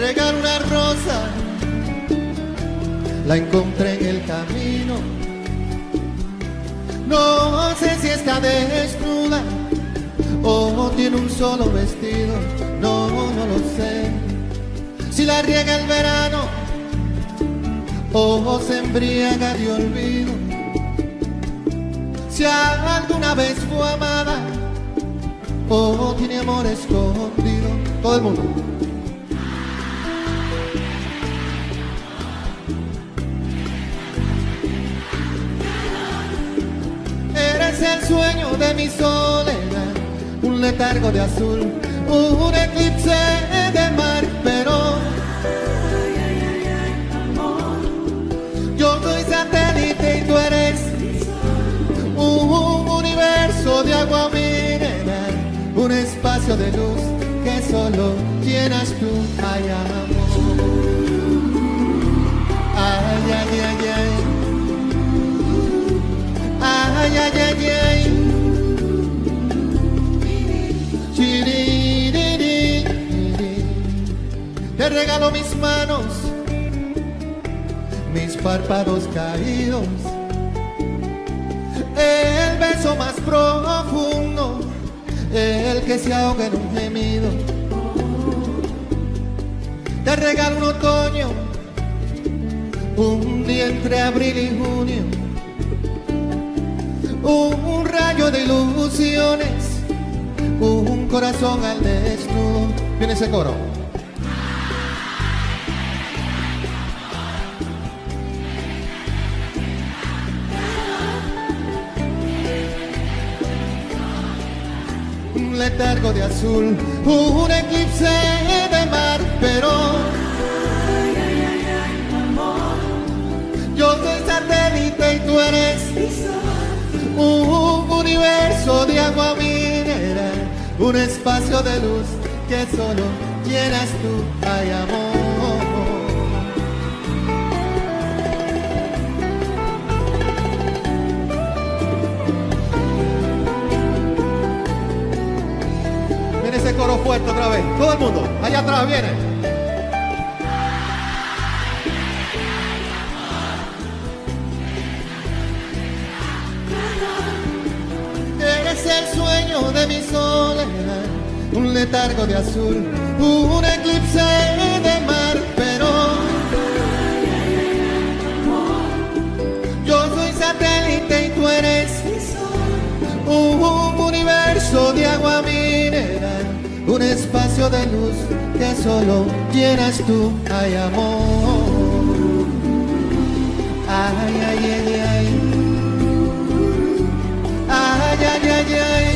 regalo una rosa, la encontré en el camino. No sé si está desnuda o tiene un solo vestido, no, no lo sé. Si la riega el verano o se embriaga de olvido. Si alguna vez fue amada o tiene amor escondido. Todo el mundo. Eres el sueño de mi soledad, un letargo de azul, un eclipse de mar, pero yo soy satélite y tú eres un universo de agua mineral, un espacio de luz que solo llenas tú, ay amor. Ay, ay, ay, ay. Ay, ay, ay, ay. Te regalo mis manos, mis párpados caídos, el beso más profundo, el que se ahoga en un gemido. Te regalo un otoño, un día entre abril y junio, un rayo de ilusiones, un corazón al desnudo. Viene ese coro. Un letargo de azul, un eclipse de mar, pero yo soy satélite y tú eres un universo de agua mineral, un espacio de luz que solo llenas tú, ay amor. Viene ese coro fuerte otra vez, todo el mundo, allá atrás viene. De azul, un eclipse de mar, pero yo soy satélite y tú eres un universo de agua mineral, un espacio de luz que solo llenas tú, ay amor. Ay, ay, ay, ay. Ay, ay, ay, ay.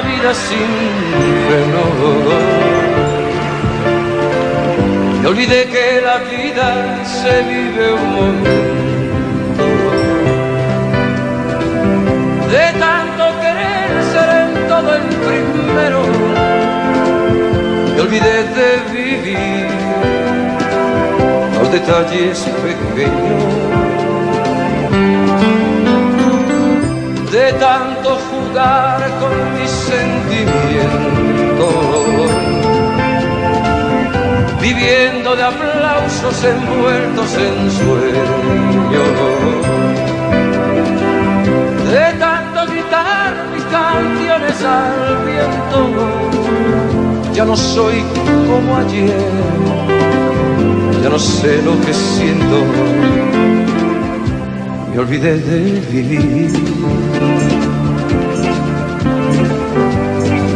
Vida sin freno. Que la vida se vive un momento. De tanto querer ser en todo el primero, me olvidé de vivir los detalles pequeños. de tanto con mis sentimientos, viviendo de aplausos envueltos en sueños, de tanto gritar mis canciones al viento, ya no soy como ayer, ya no sé lo que siento me olvidé de vivir.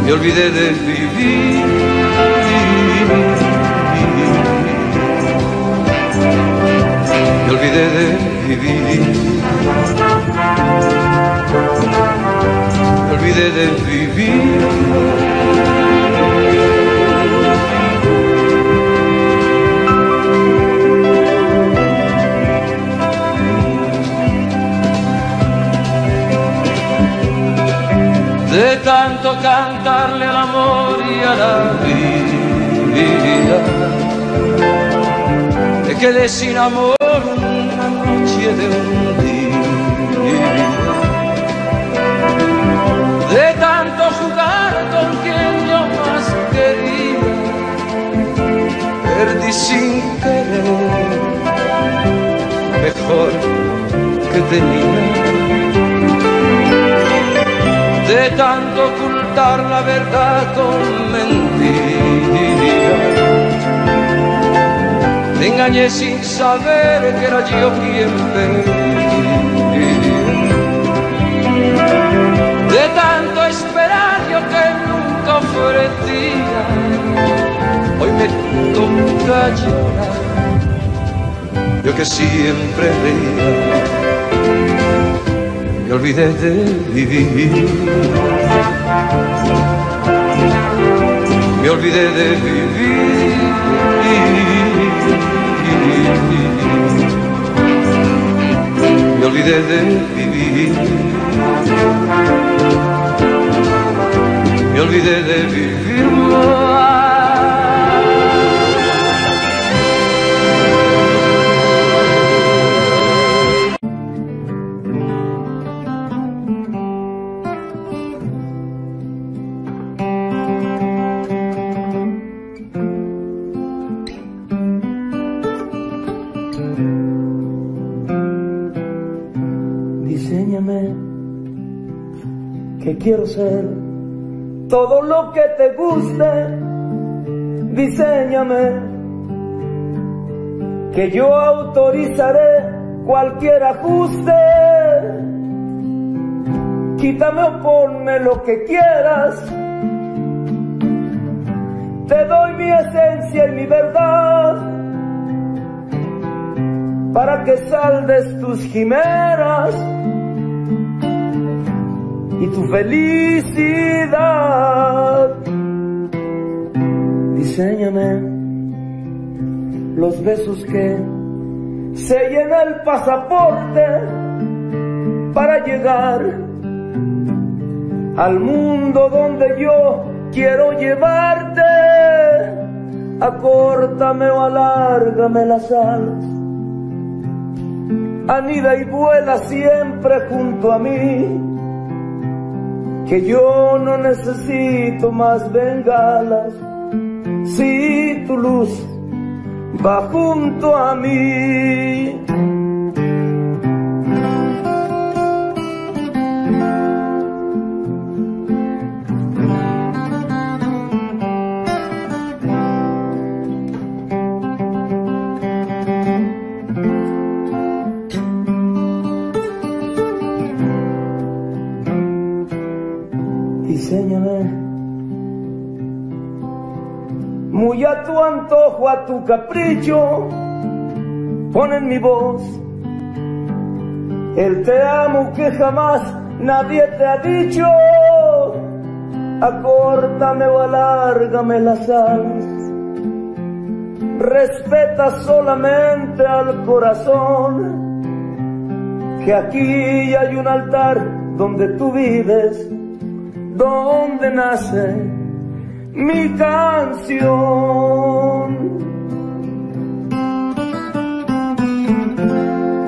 Me olvidé de vivir. Me olvidé de vivir. Me olvidé de vivir. De tanto cantarle al amor y a la vida. Me quedé sin amor una noche de un día. De tanto jugar con quien yo más quería, perdí sin querer mejor que tenía de tanto ocultar la verdad con mentiras. Te engañé sin saber que era yo quien perdía. De tanto esperar yo que nunca ofrecía, hoy me toca llorar, yo que siempre reía me olvidé de vivir. Me olvidé de vivir. Me olvidé de vivir. Me olvidé de vivir. Todo lo que te guste. Diseñame que yo autorizaré cualquier ajuste. Quítame o ponme lo que quieras. Te doy mi esencia y mi verdad para que saldes tus quimeras tu felicidad. Diseñame los besos que sellen el pasaporte para llegar al mundo donde yo quiero llevarte. Acórtame o alárgame las alas. Anida y vuela siempre junto a mí. Que yo no necesito más bengalas. Si tu luz va junto a mí. Antojo, a tu capricho, pon en mi voz el te amo que jamás nadie te ha dicho. Acórtame o alárgame las alas. Respeta solamente al corazón, que aquí hay un altar donde tú vives, donde nace mi canción.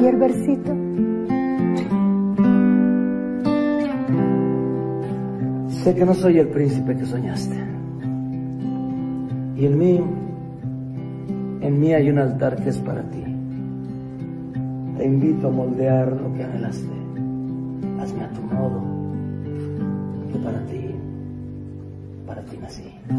¿Y el versito? Sé que no soy el príncipe que soñaste. Y en mí, en mí hay un altar que es para ti. Te invito a moldear lo que anhelaste. Hazme a tu modo, De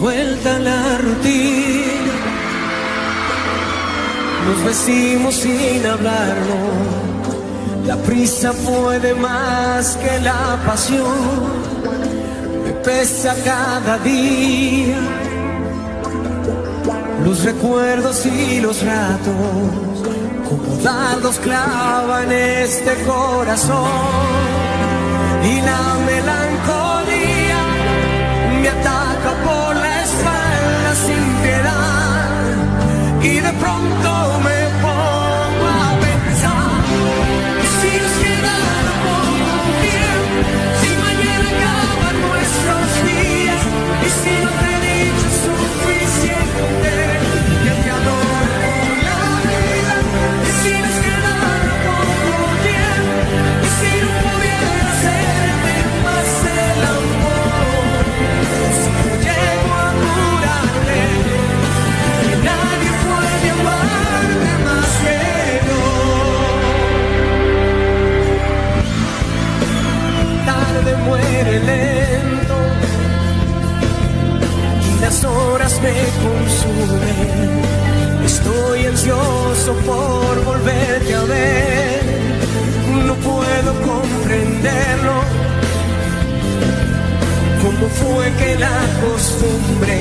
vuelta la rutina, nos vestimos sin hablarlo. La prisa puede más que la pasión, me pesa cada día. Los recuerdos y los ratos, como dardos clavan este corazón. Y la melancolía me ataca por la espalda sin piedad y de pronto lento y las horas me consumen. Estoy ansioso por volverte a ver, no puedo comprenderlo. ¿Cómo fue que la costumbre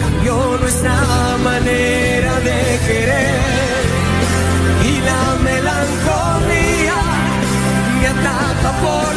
cambió nuestra manera de querer? Y la melancolía me ataca por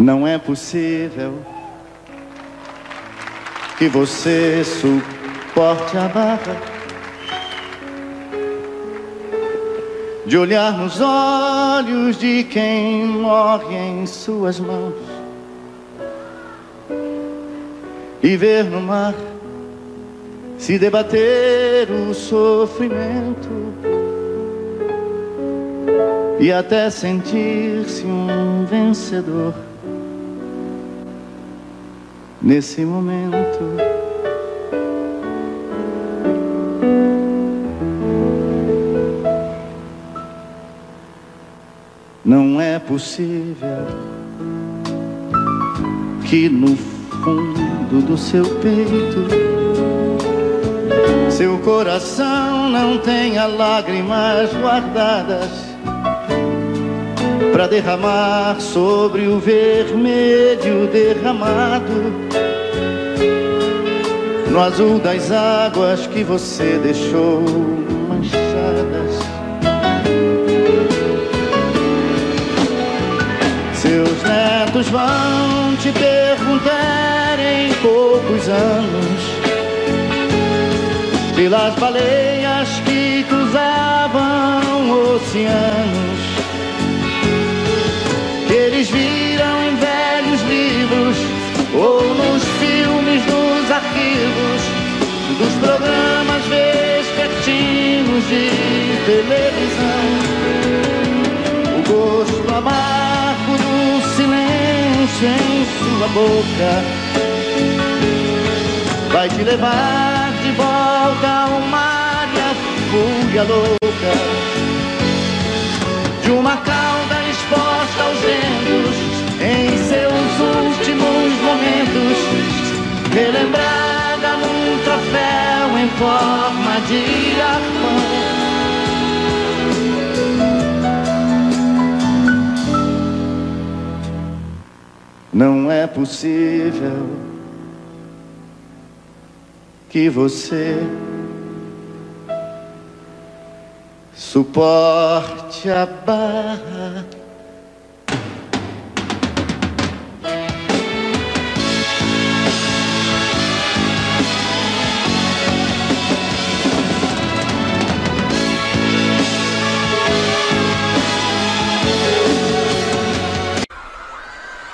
Não é possível que você suporte a barra de olhar nos olhos de quem morre em suas mãos e ver no mar se debater o sofrimento e até sentir-se um vencedor nesse momento. Não é possível que no fundo do seu peito seu coração não tenha lágrimas guardadas para derramar sobre o vermelho derramado no azul das águas que você deixou manchadas. Seus netos vão te perguntar em poucos anos pelas baleias que cruzavam oceanos de televisão. O gosto amargo do silêncio em sua boca vai te levar de volta ao mar e fúria louca de uma cauda exposta aos ventos em seus últimos momentos, relembrada num troféu em forma de arpão. Não é possível que você suporte a barra.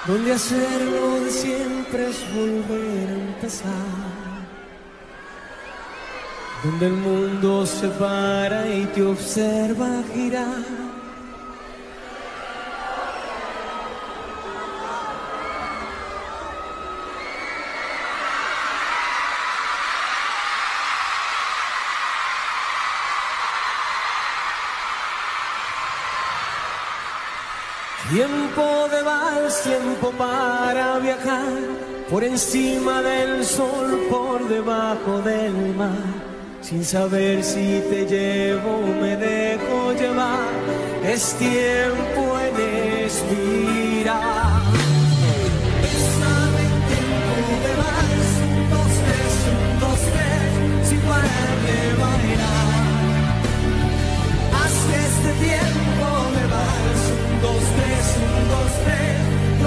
Donde hacerlo de siempre es volver a empezar. Donde el mundo se para y te observa girar. tiempo para viajar por encima del sol, por debajo del mar. Sin saber si te llevo me dejo llevar, es tiempo en espirar.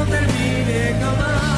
termine jamás.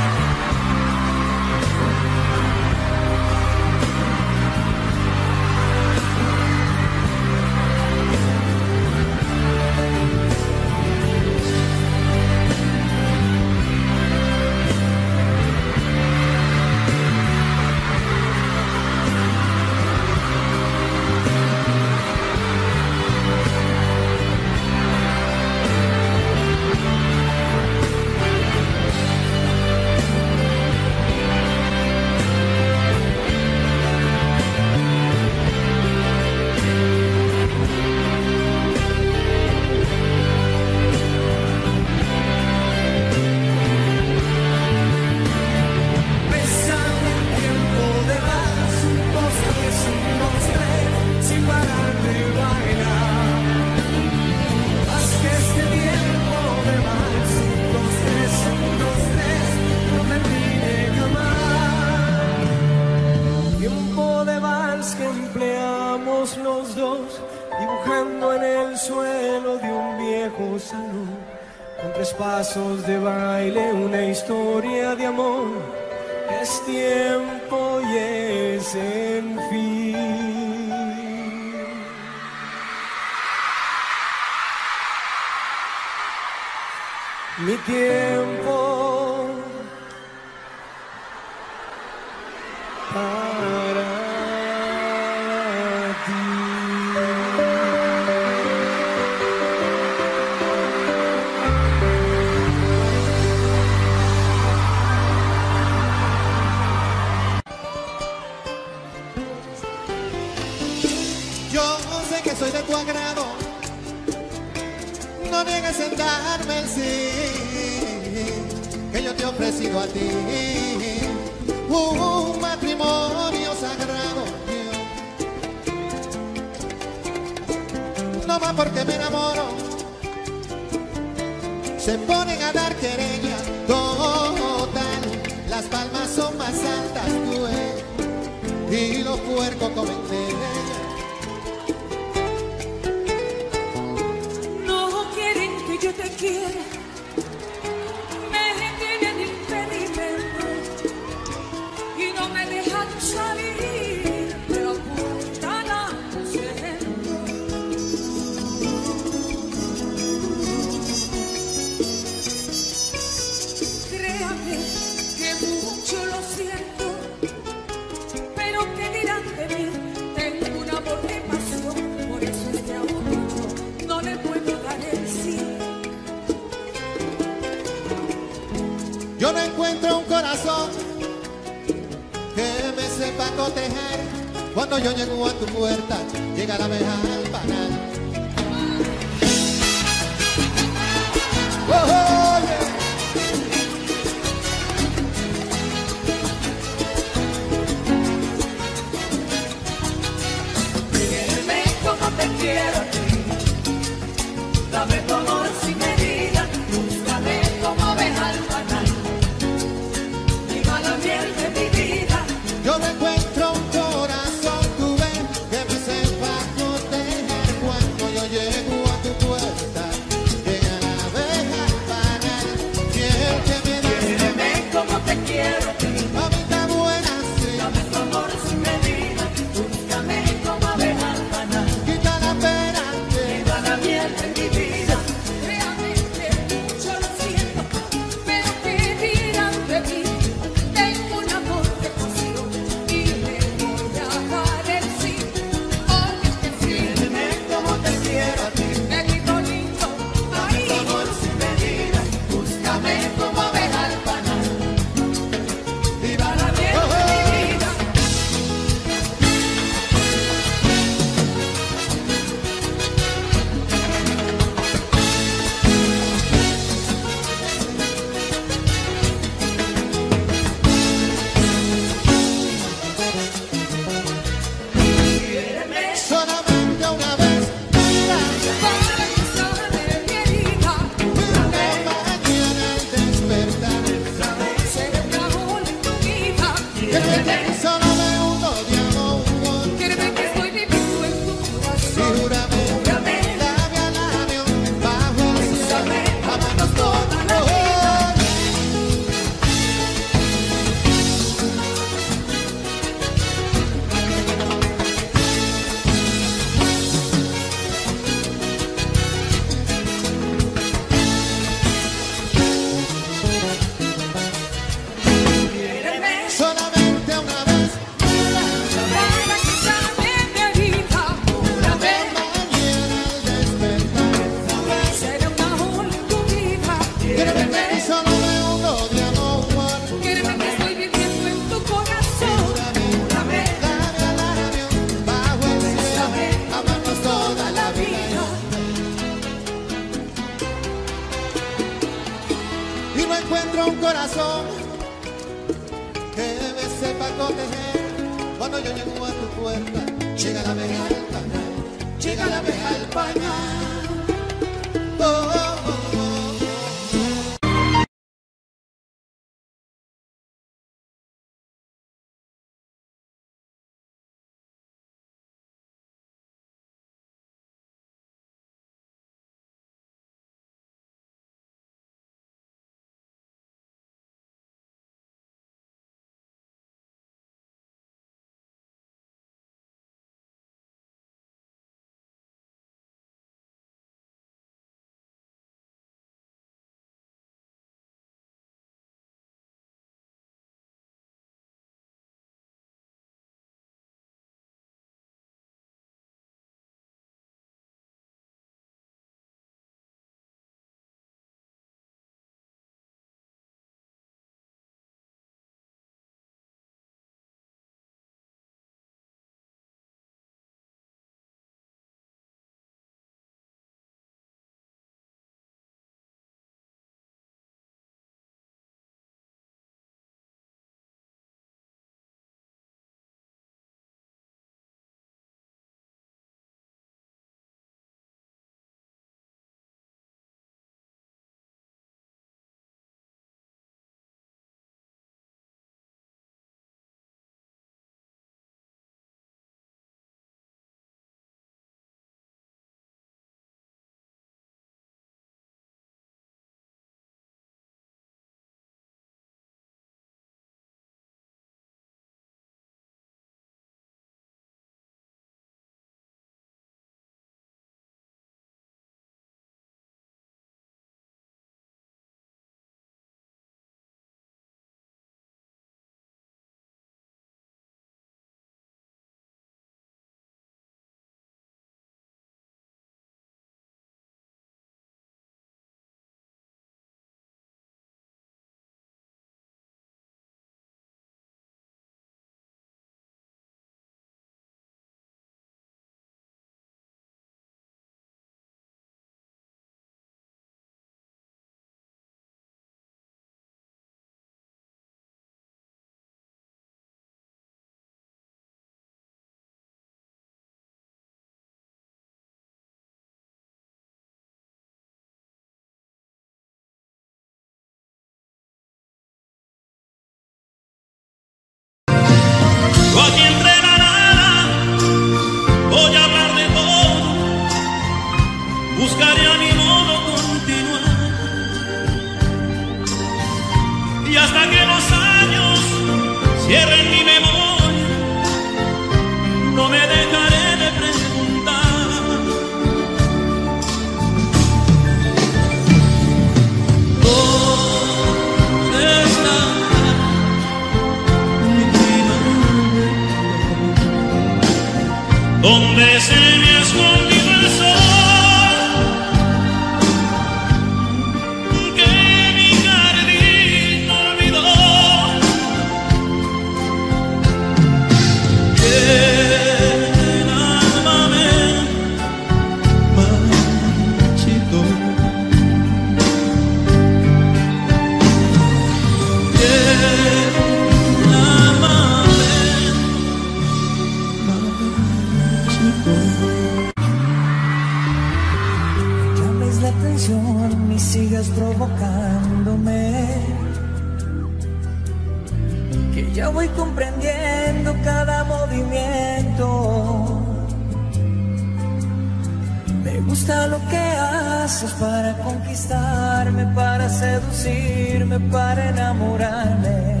Para conquistarme, para seducirme, para enamorarme.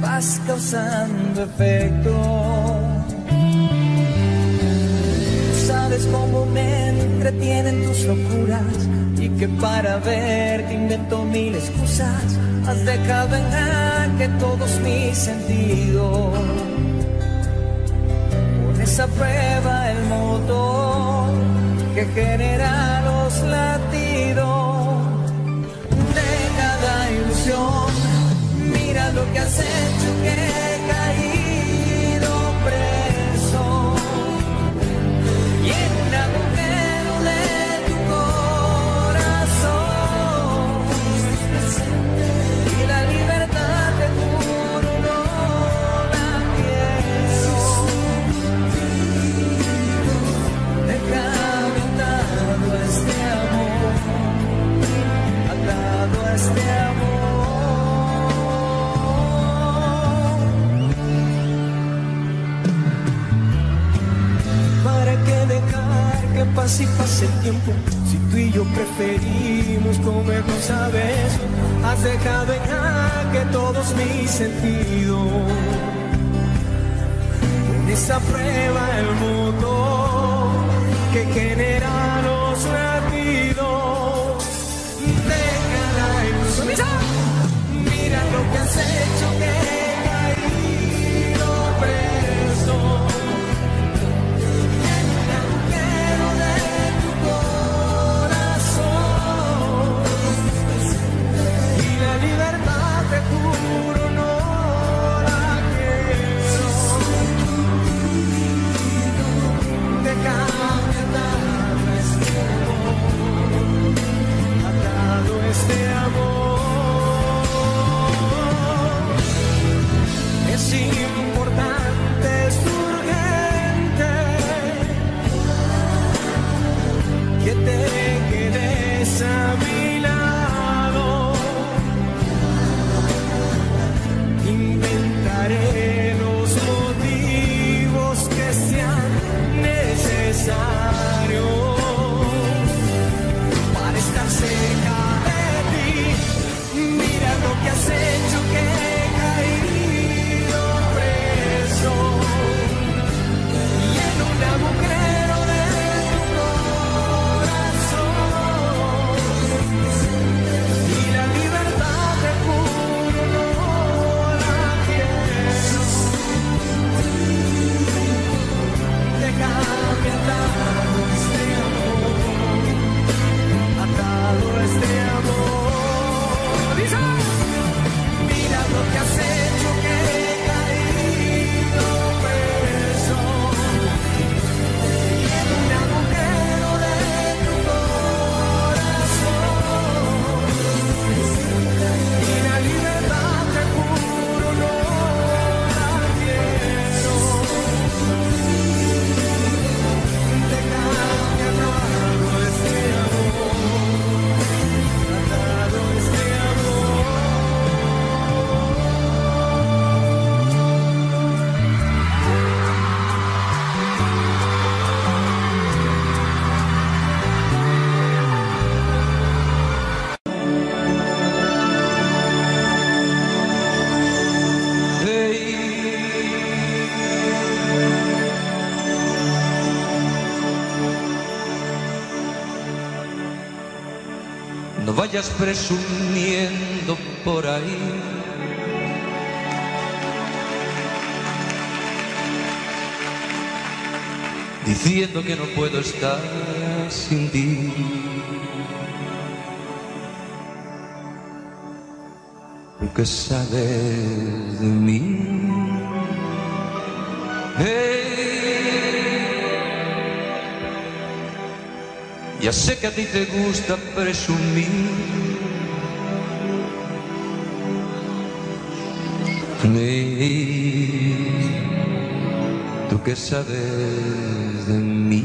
Vas causando efecto. Sabes cómo me entretienen tus locuras y que para verte invento mil excusas. Has dejado en jaque todos mis sentidos. Pones a prueba el motor genera los latidos de cada ilusión. Mira lo que has hecho que pase y pase el tiempo? Si tú y yo preferimos comernos a besos, has dejado en jaque todos mis sentidos. Pones a prueba el motor que genera los latidos de cada ilusión. Mira lo que has hecho que presumiendo por ahí. Diciendo que no puedo estar sin ti. Porque sabes de mí. Ya sé que a ti te gusta presumir. ¿Tú qué sabes de mí?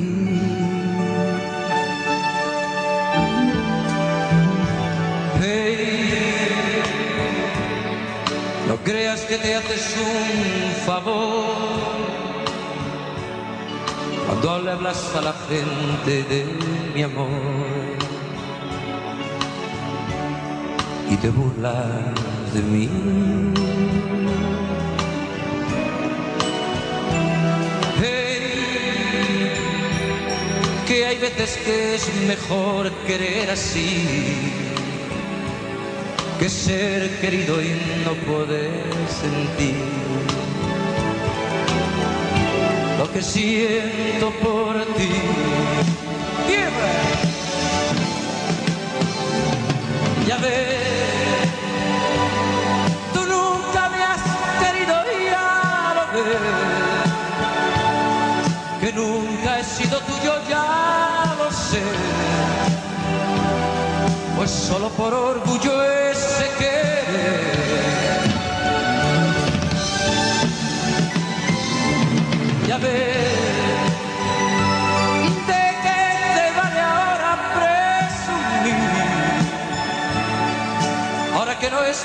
Hey, no creas que te haces un favor cuando le hablas a la gente de mi amor y te burlas de mí. Hey, que hay veces que es mejor querer así que ser querido y no poder sentir que siento por ti. ¡Tierra! Ya ves, tú nunca me has querido ya lo ves, que nunca he sido tuyo ya lo sé, pues solo por orgullo saber de qué te vale ahora presumir, ahora que no es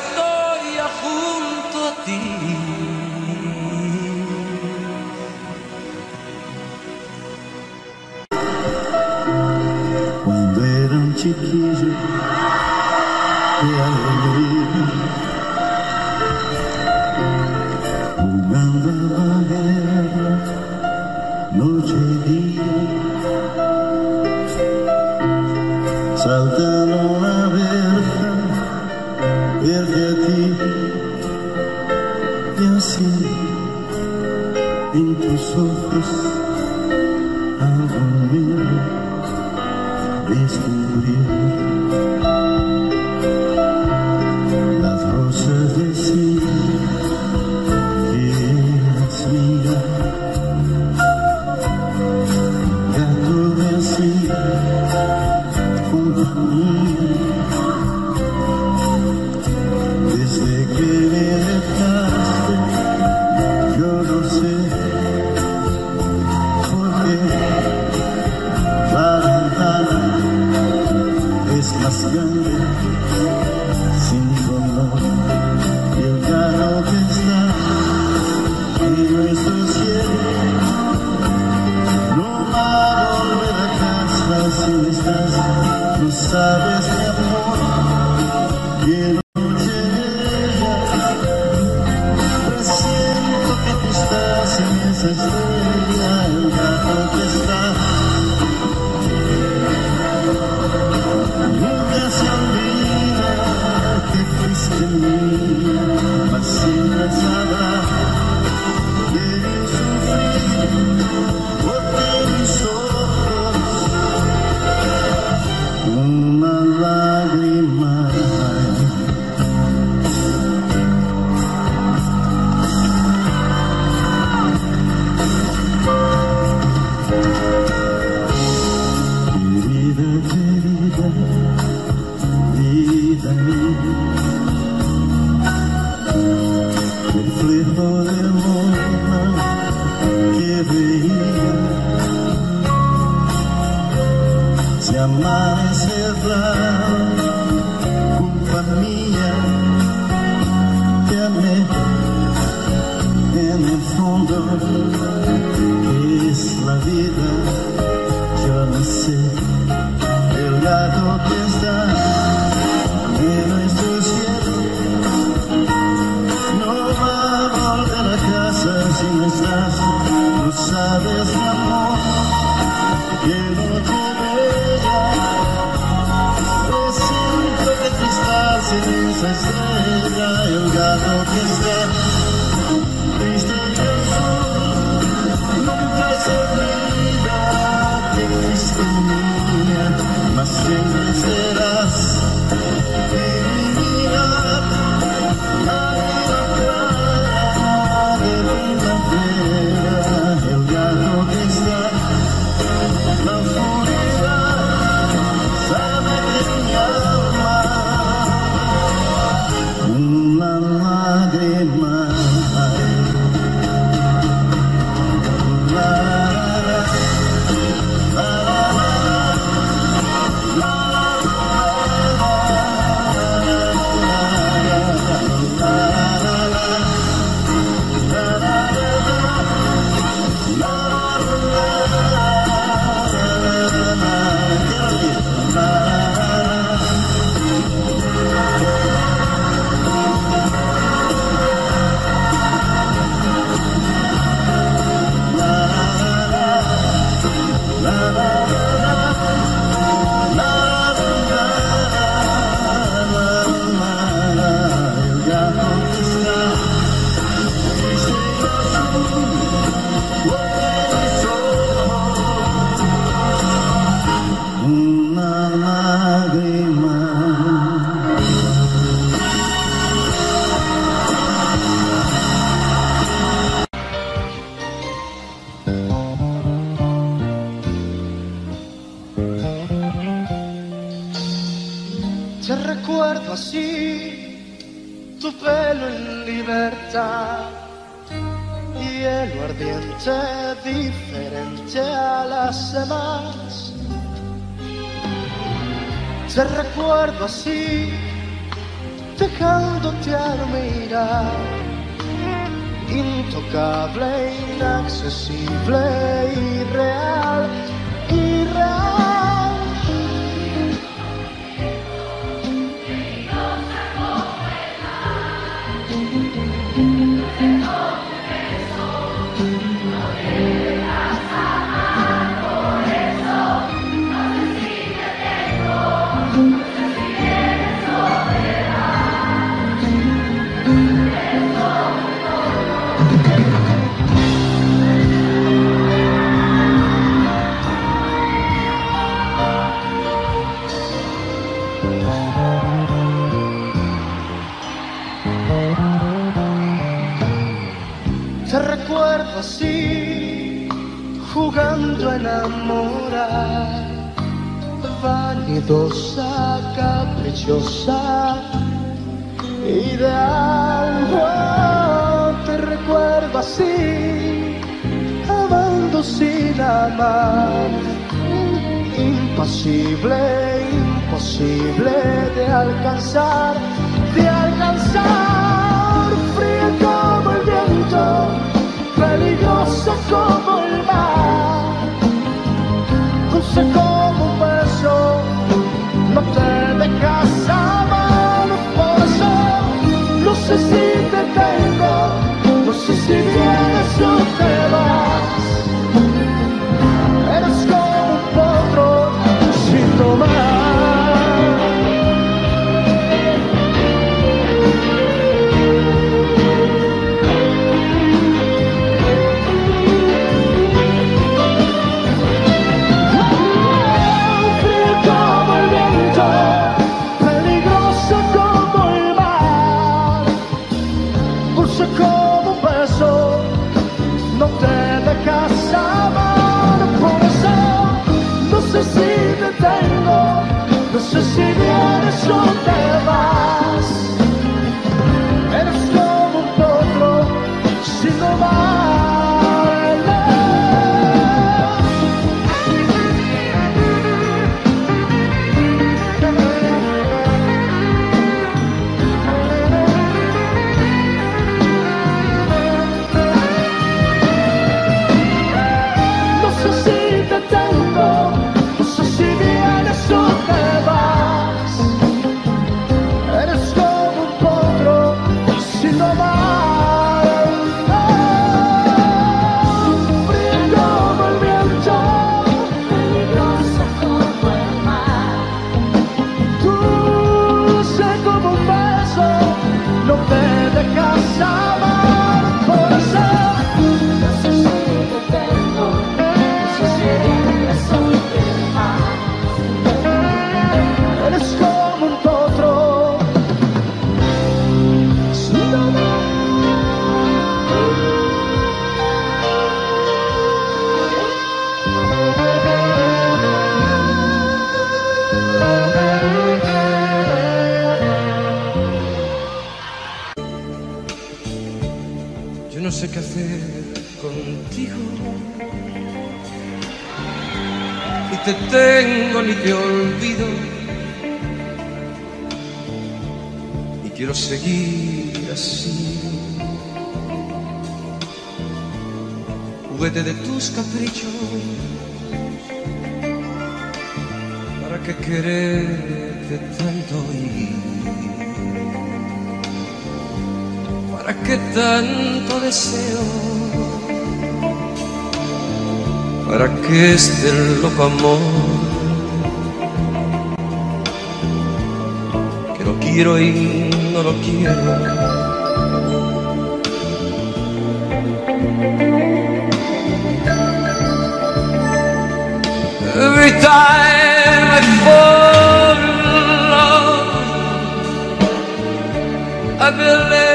así, amando sin amar. Imposible, imposible de alcanzar, de alcanzar. Frío como el viento, peligroso como el mar. Dulce como un beso, no te dejas amar. Por eso, no sé si te tengo. si si 主宰吧 Don't ever. deseo para que este loco amor que lo quiero y no lo quiero Every time I fall in love, I believe.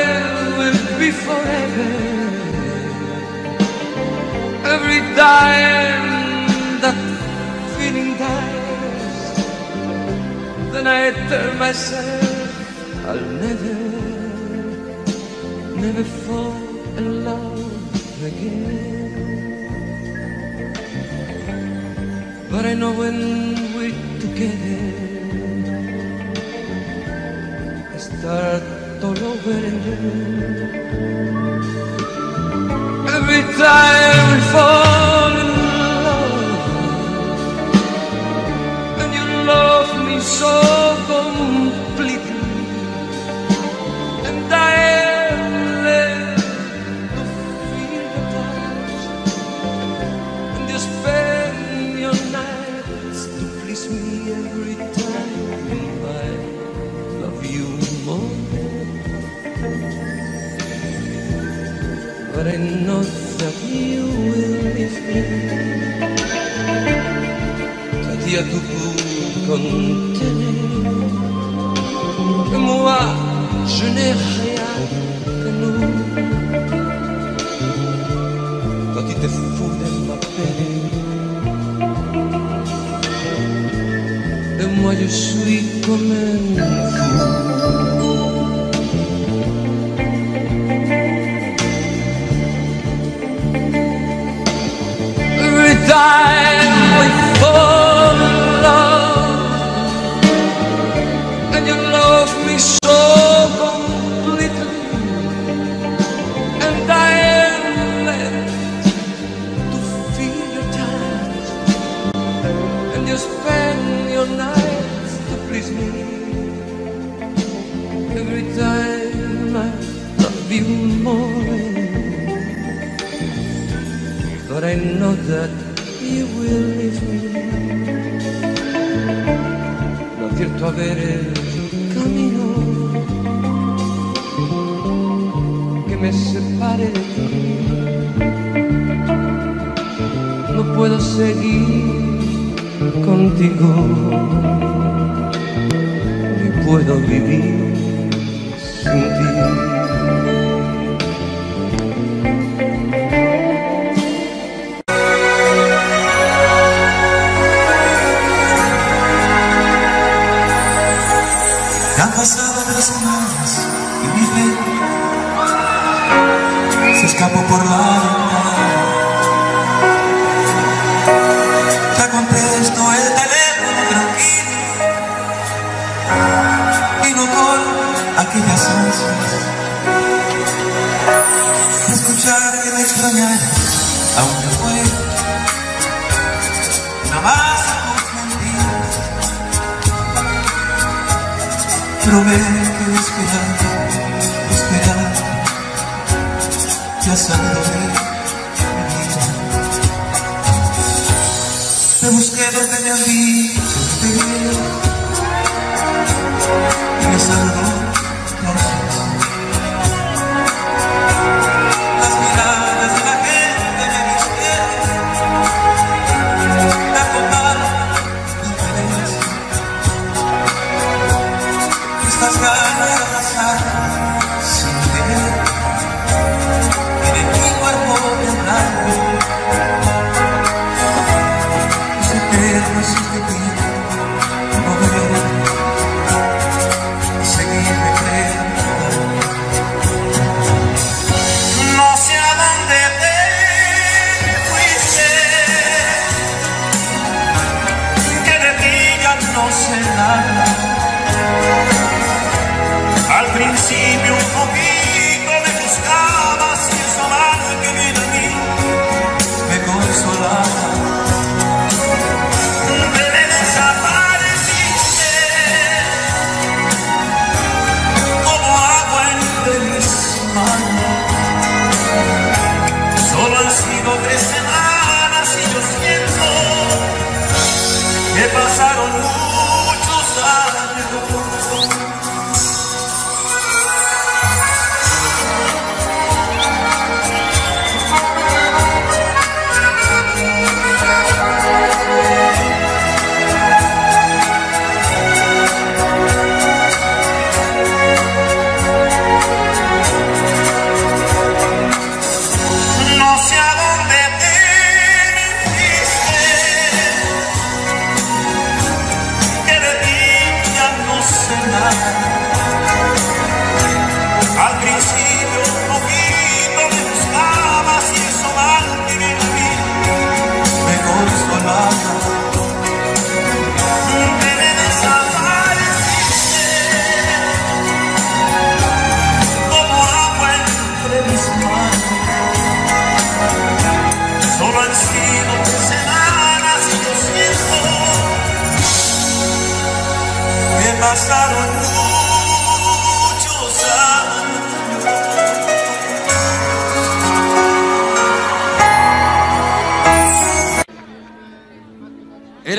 dying, that feeling dies. Then I tell myself I'll never, never fall in love again. But I know when we're together estar todo verde. Every time we fall in love, and you love me so. moi je n'ai rien que nous. Toi qui t'es fou de ma paix, et moi je suis comme un fou. that you will leave me. Lo cierto haber el camino que me separe de ti. No puedo seguir contigo, ni puedo vivir.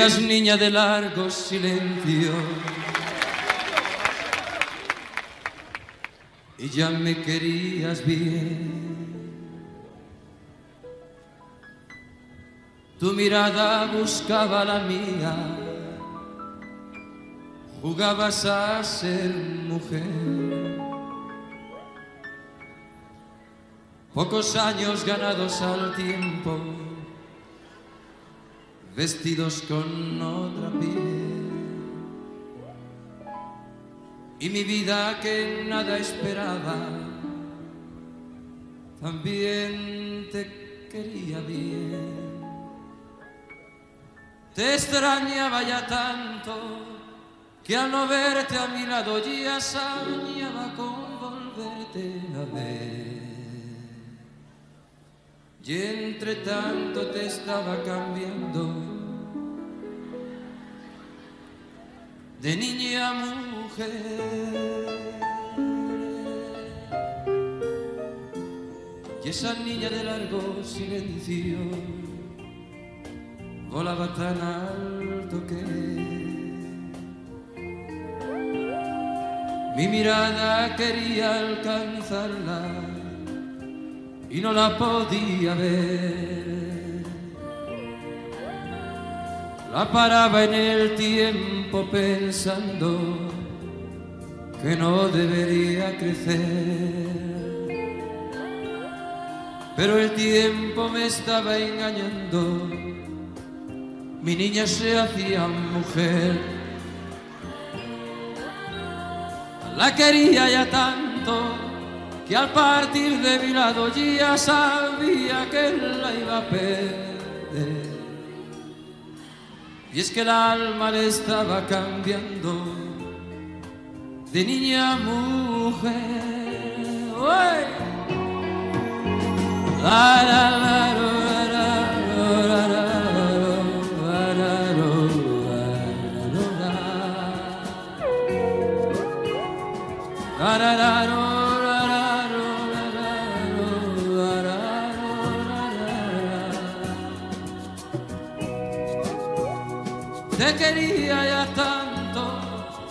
Eras niña de largos silencios y ya me querías bien. Tu mirada buscaba la mía, jugabas a ser mujer. Pocos años ganados al tiempo vestidos con otra piel. Y mi vida que nada esperaba, también te quería bien. Te extrañaba ya tanto que al no verte a mi lado ya soñaba con Y entre tanto te estaba cambiando de niña a mujer. Y esa niña de largo silencio volaba tan alto que mi mirada quería alcanzarla y no la podía ver. La paraba en el tiempo pensando que no debería crecer. Pero el tiempo me estaba engañando, mi niña se hacía mujer. La quería ya tanto que al partir de mi lado ya sabía que la iba a perder. Y es que el alma le estaba cambiando de niña a mujer. Te quería ya tanto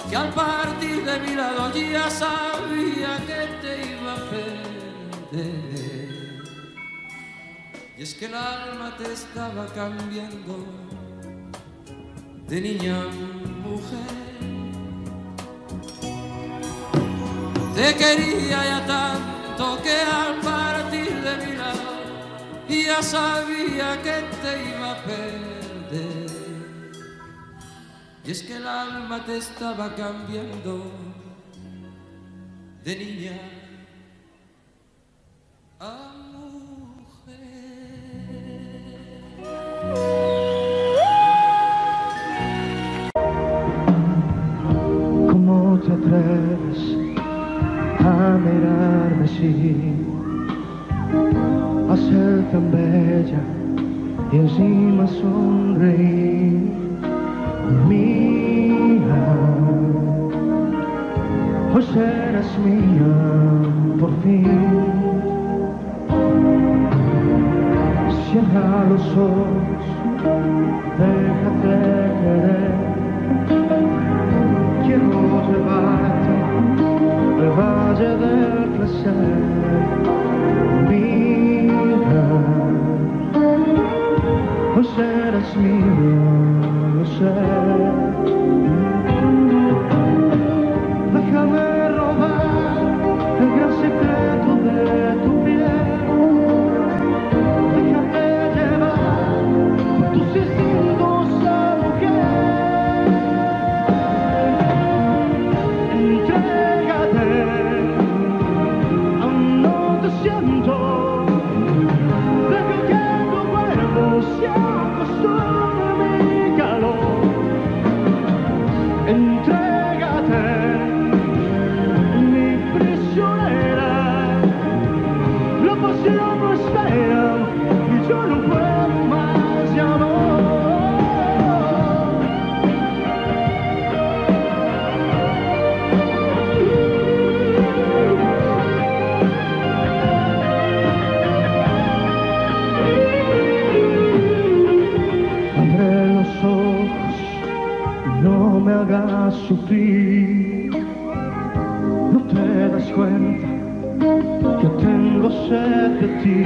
que al partir de mi lado ya sabía que te iba a perder. Y es que el alma te estaba cambiando de niña a mujer. Te quería ya tanto que al partir de mi lado ya sabía que te iba a perder. Y es que el alma te estaba cambiando de niña a ¿Cómo te atreves a mirarme así? A ser tan bella y encima sonreír. Mía, hoy serás mía por fin. Cierra los ojos, déjate querer. Quiero llevarte al valle del placer. Mira, hoy serás sutil. No te das cuenta que tengo sed de ti.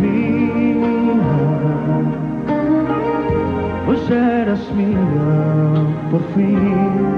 Mía, hoy serás mía por fin.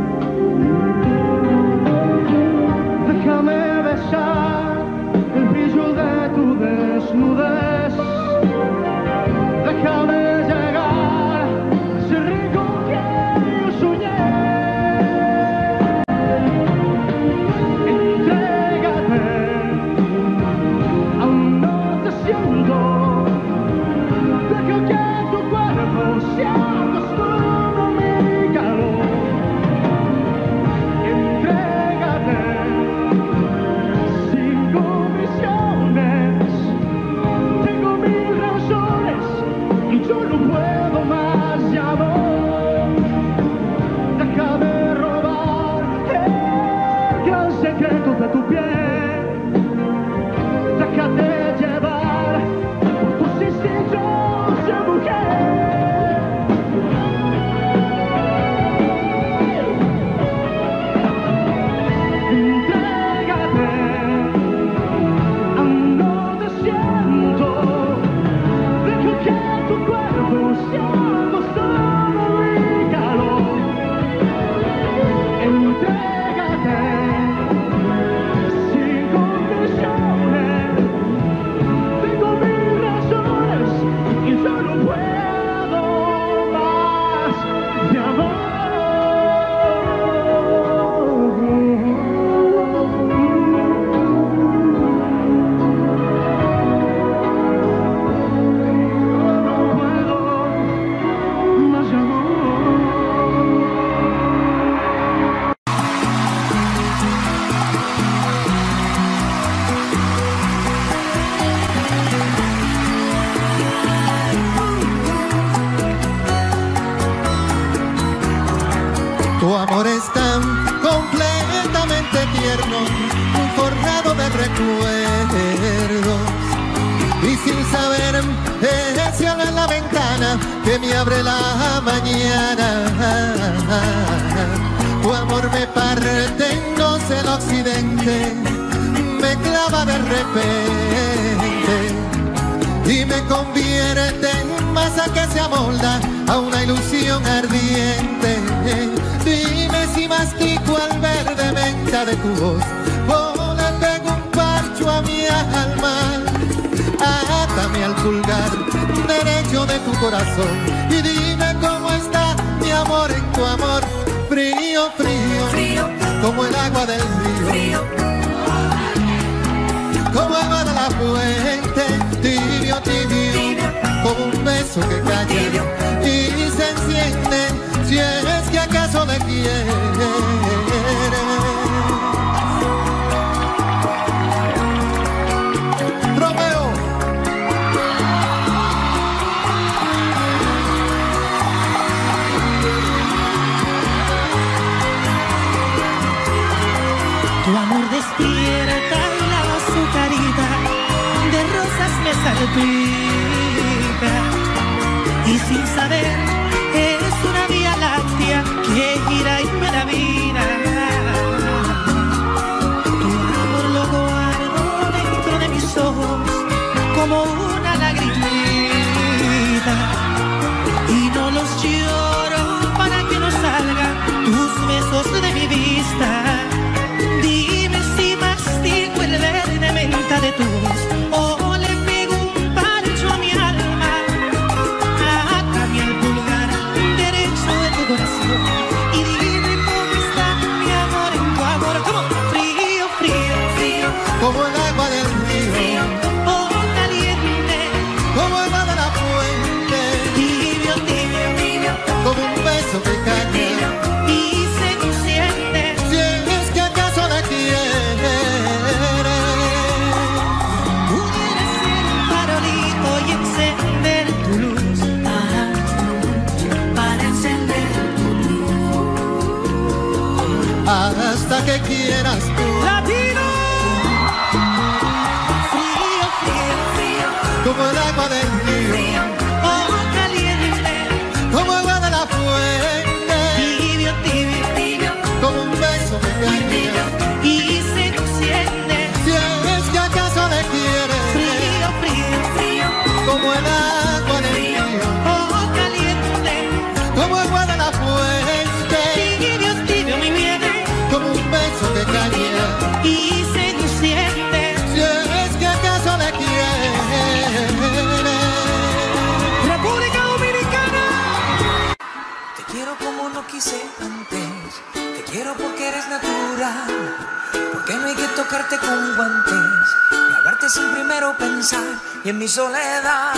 Tocarte con guantes y hablarte sin primero pensar. Y en mi soledad,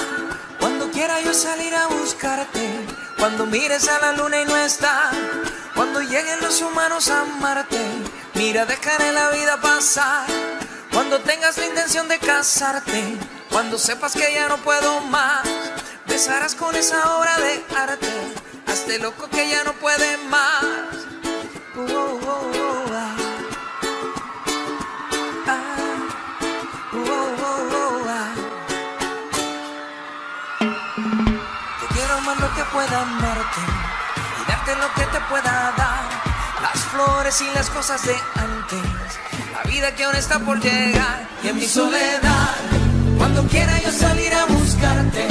cuando quiera yo salir a buscarte, cuando mires a la luna y no está, cuando lleguen los humanos a amarte, mira, dejaré la vida pasar. Cuando tengas la intención de casarte, cuando sepas que ya no puedo más, besarás con esa obra de arte, hazte loco que ya no puede más. Uh, uh, pueda amarte y darte lo que te pueda dar. Las flores y las cosas de antes, la vida que aún está por llegar. Y en mi soledad, cuando quiera yo salir a buscarte,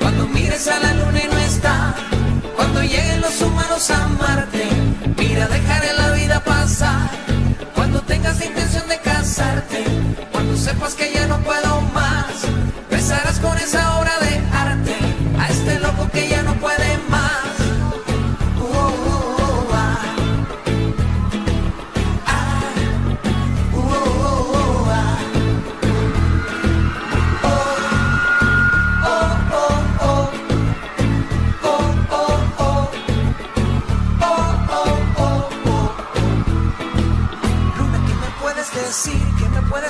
cuando mires a la luna y no está, cuando lleguen los humanos a amarte, mira, dejaré la vida pasar. Cuando tengas la intención de casarte, cuando sepas que ya no puedo más, besarás con esa obra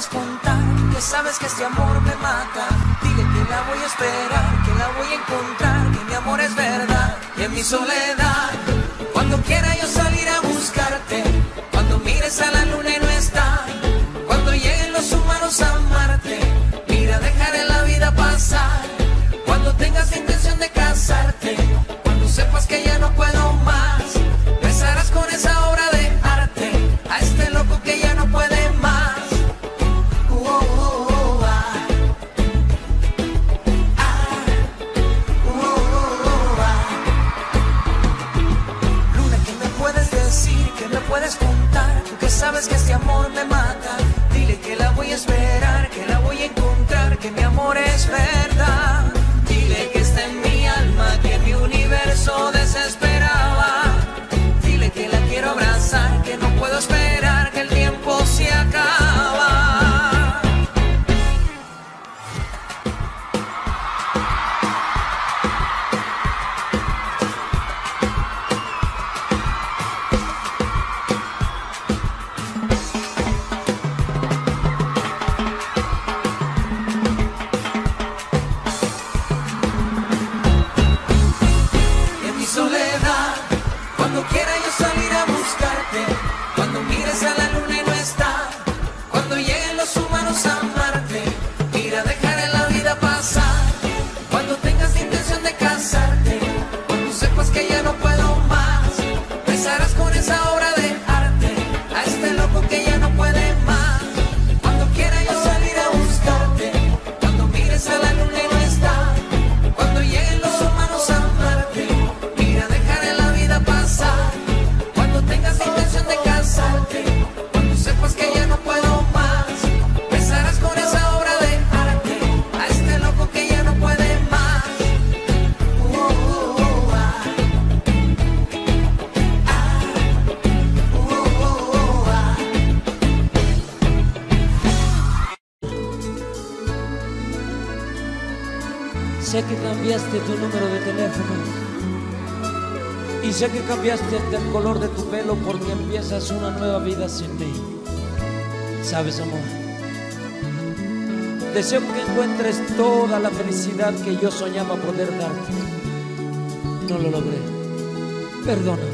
contar? Que sabes que este amor me mata. Dile que la voy a esperar, que la voy a encontrar, que mi amor es verdad. Y en mi soledad, cuando quiera yo salir a buscarte, cuando mires a la luna y no está, cuando lleguen los humanos a amarte, mira, dejaré la vida pasar. Cuando tengas Sé que cambiaste tu número de teléfono. Y sé que cambiaste el color de tu pelo porque empiezas una nueva vida sin mí. ¿Sabes, amor? Deseo que encuentres toda la felicidad que yo soñaba poder darte. No lo logré. Perdóname.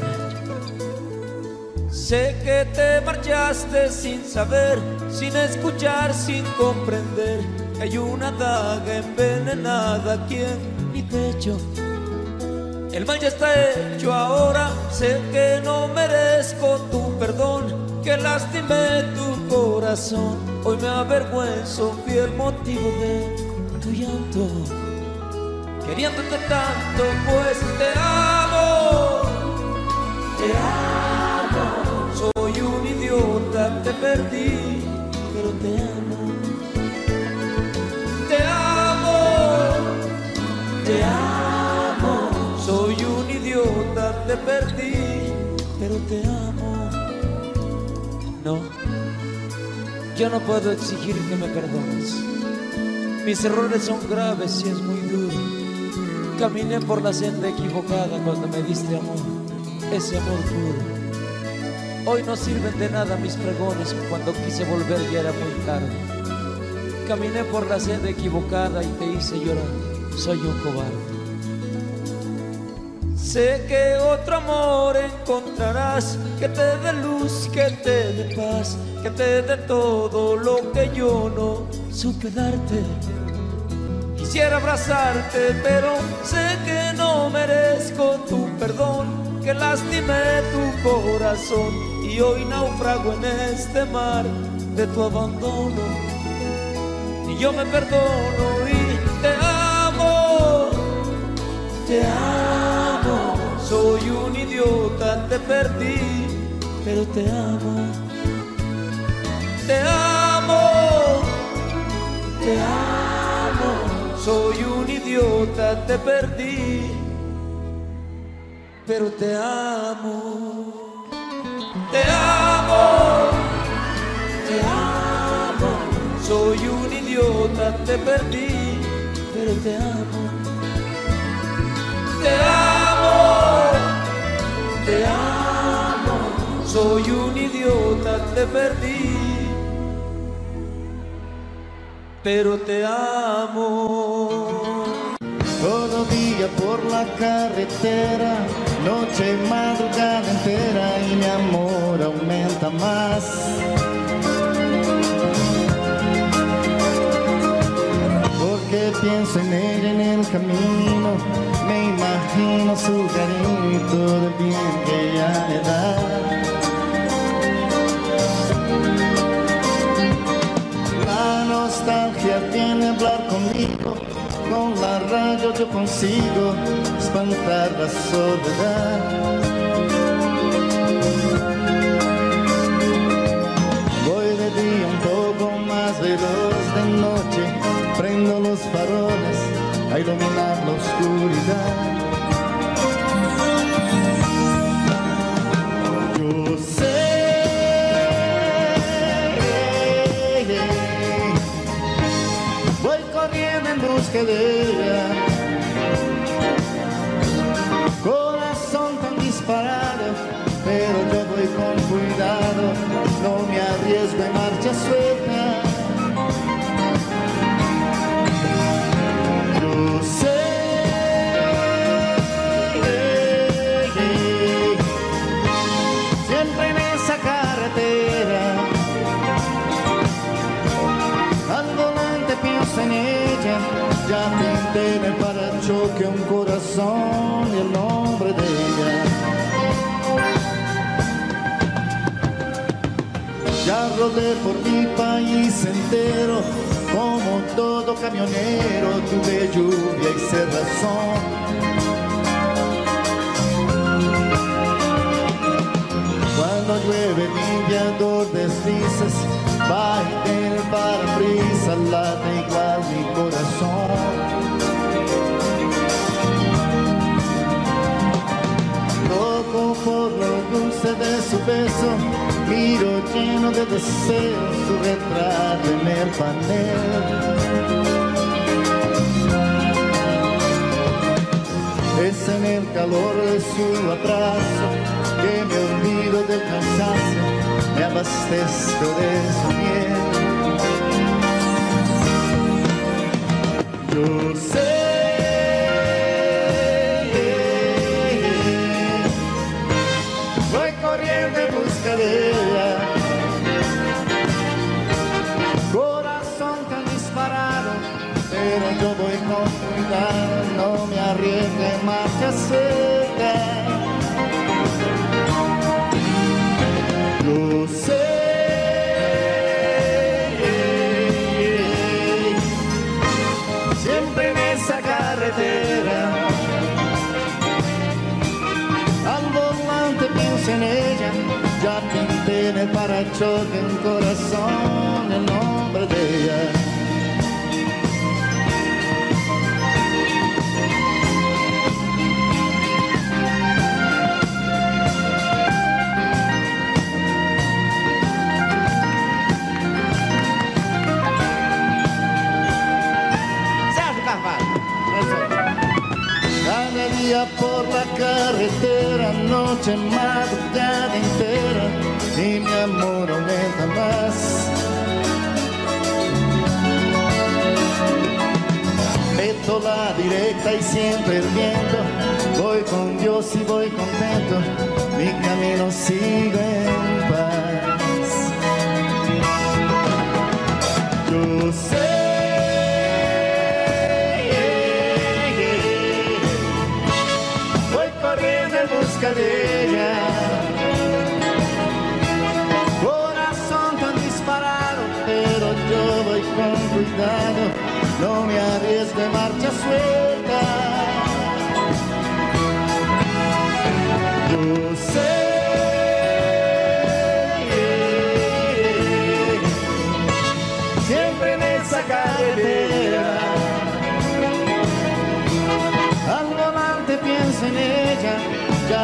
Sé que te marchaste sin saber, sin escuchar, sin comprender. Hay una daga envenenada aquí en mi pecho. El mal ya está hecho ahora, sé que no merezco tu perdón, que lastimé tu corazón. Hoy me avergüenzo, fui el motivo de tu llanto. Queriéndote tanto, pues te amo, te amo. Soy un idiota, te perdí, pero te amo. Te amo. Soy un idiota, te perdí, pero te amo. No, yo no puedo exigir que me perdones. Mis errores son graves y es muy duro. Caminé por la senda equivocada cuando me diste amor, ese amor puro. Hoy no sirven de nada mis pregones, cuando quise volver ya era muy tarde. Caminé por la senda equivocada y te hice llorar, soy un cobarde. Sé que otro amor encontrarás que te dé luz, que te dé paz, que te dé todo lo que yo no supe darte. Quisiera abrazarte, pero sé que no merezco tu perdón, que lastimé tu corazón y hoy naufrago en este mar de tu abandono. Y yo me perdono y te amo. Soy un idiota, te perdí, pero te amo. Te amo, te amo. Soy un idiota, te perdí, pero te amo. Te amo, te amo. Soy un idiota, te perdí, pero te amo. Te amo, te amo. Soy un idiota, te perdí, pero te amo. Todo día por la carretera, noche y madrugada entera y mi amor aumenta más. Porque pienso en ella en el camino, me imagino su cariño y bien que ella le da. La nostalgia tiene hablar conmigo, con la radio yo consigo espantar la soledad. Voy de día un poco más veloz de noche, prendo los faroles a iluminar la oscuridad. Yo sé Voy corriendo en busca de ella. Corazón tan disparado, pero yo voy con cuidado. No me arriesgo en marcha suelta. Por mi país entero, como todo camionero, tuve lluvia y cerrazón. Cuando llueve limpiador deslices, va en el parabrisas, late igual mi corazón. Loco por lo dulce de su beso, miro lleno de deseos su retrato en el panel. Es en el calor de su abrazo que me olvido del cansancio, me abastezco de su miel. Yo sé. Corazón tan disparado, pero yo voy con cuidado, no me arriesgo en marcha suelta. choque en corazón el nombre de ella. Cada por la carretera, noche, madrugada entera y mi amor aumenta más. Meto la directa y siempre el viento, voy con Dios y voy contento, mi camino sigue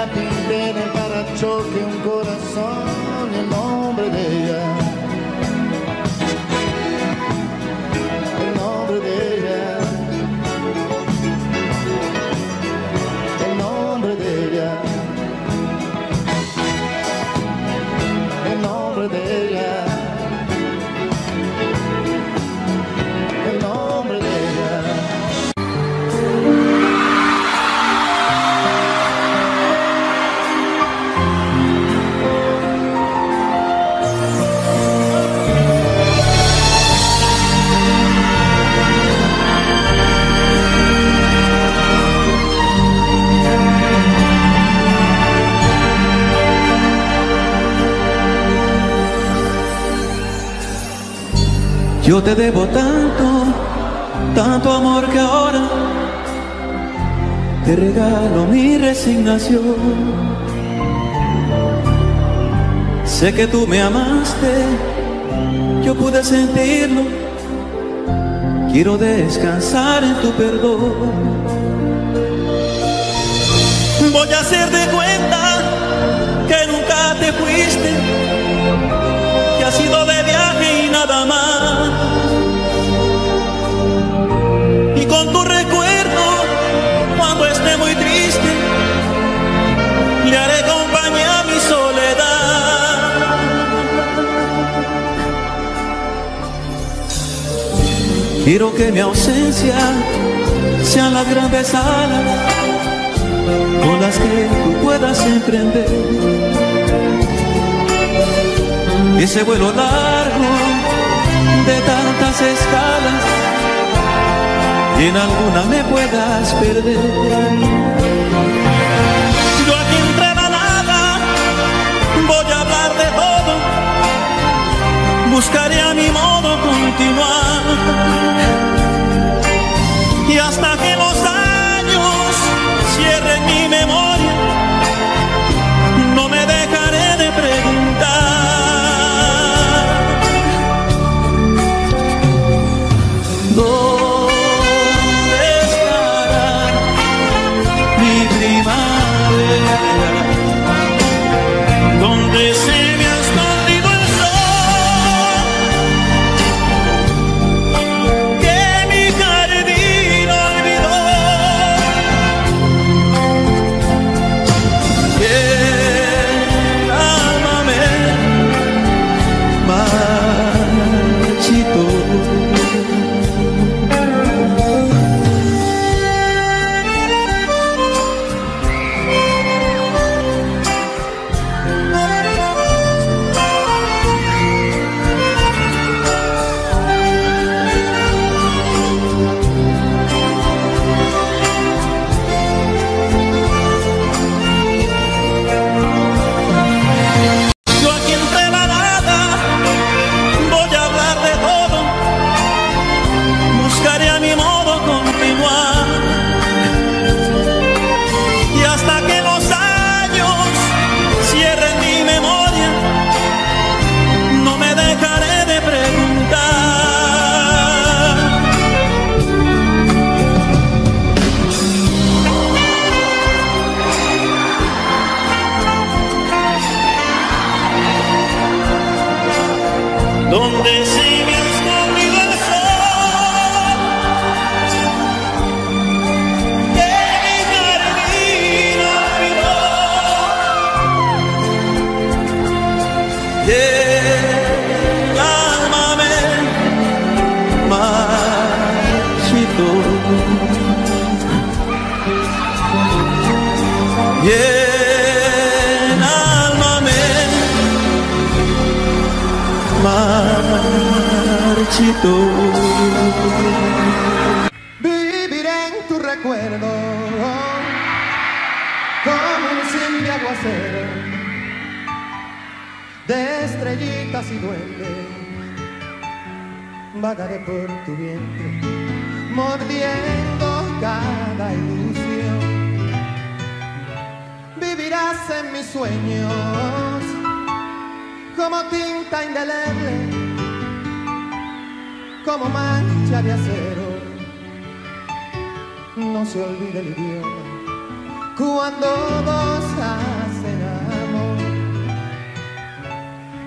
ya pinté en el parachoque un corazón y el nombre de ella. Yo te debo tanto, tanto amor que ahora te regalo mi resignación. Sé que tú me amaste, yo pude sentirlo. Quiero descansar en tu perdón. Voy a hacer de cuenta que nunca te fuiste, Quiero que mi ausencia sean las grandes alas con las que tú puedas emprender ese vuelo largo de tantas escalas y en alguna me puedas perder. Yo aquí buscaré a mi modo continuar y hasta que los años cierren mi memoria, no me dejaré de preguntar. ¿Dónde estará mi primavera? ¿Dónde se como un simple aguacero de estrellitas y duendes. Vagaré por tu vientre, mordiendo cada ilusión. Vivirás en mis sueños como tinta indeleble, como mancha de acero no se olvida el idioma cuando dos hacen amor.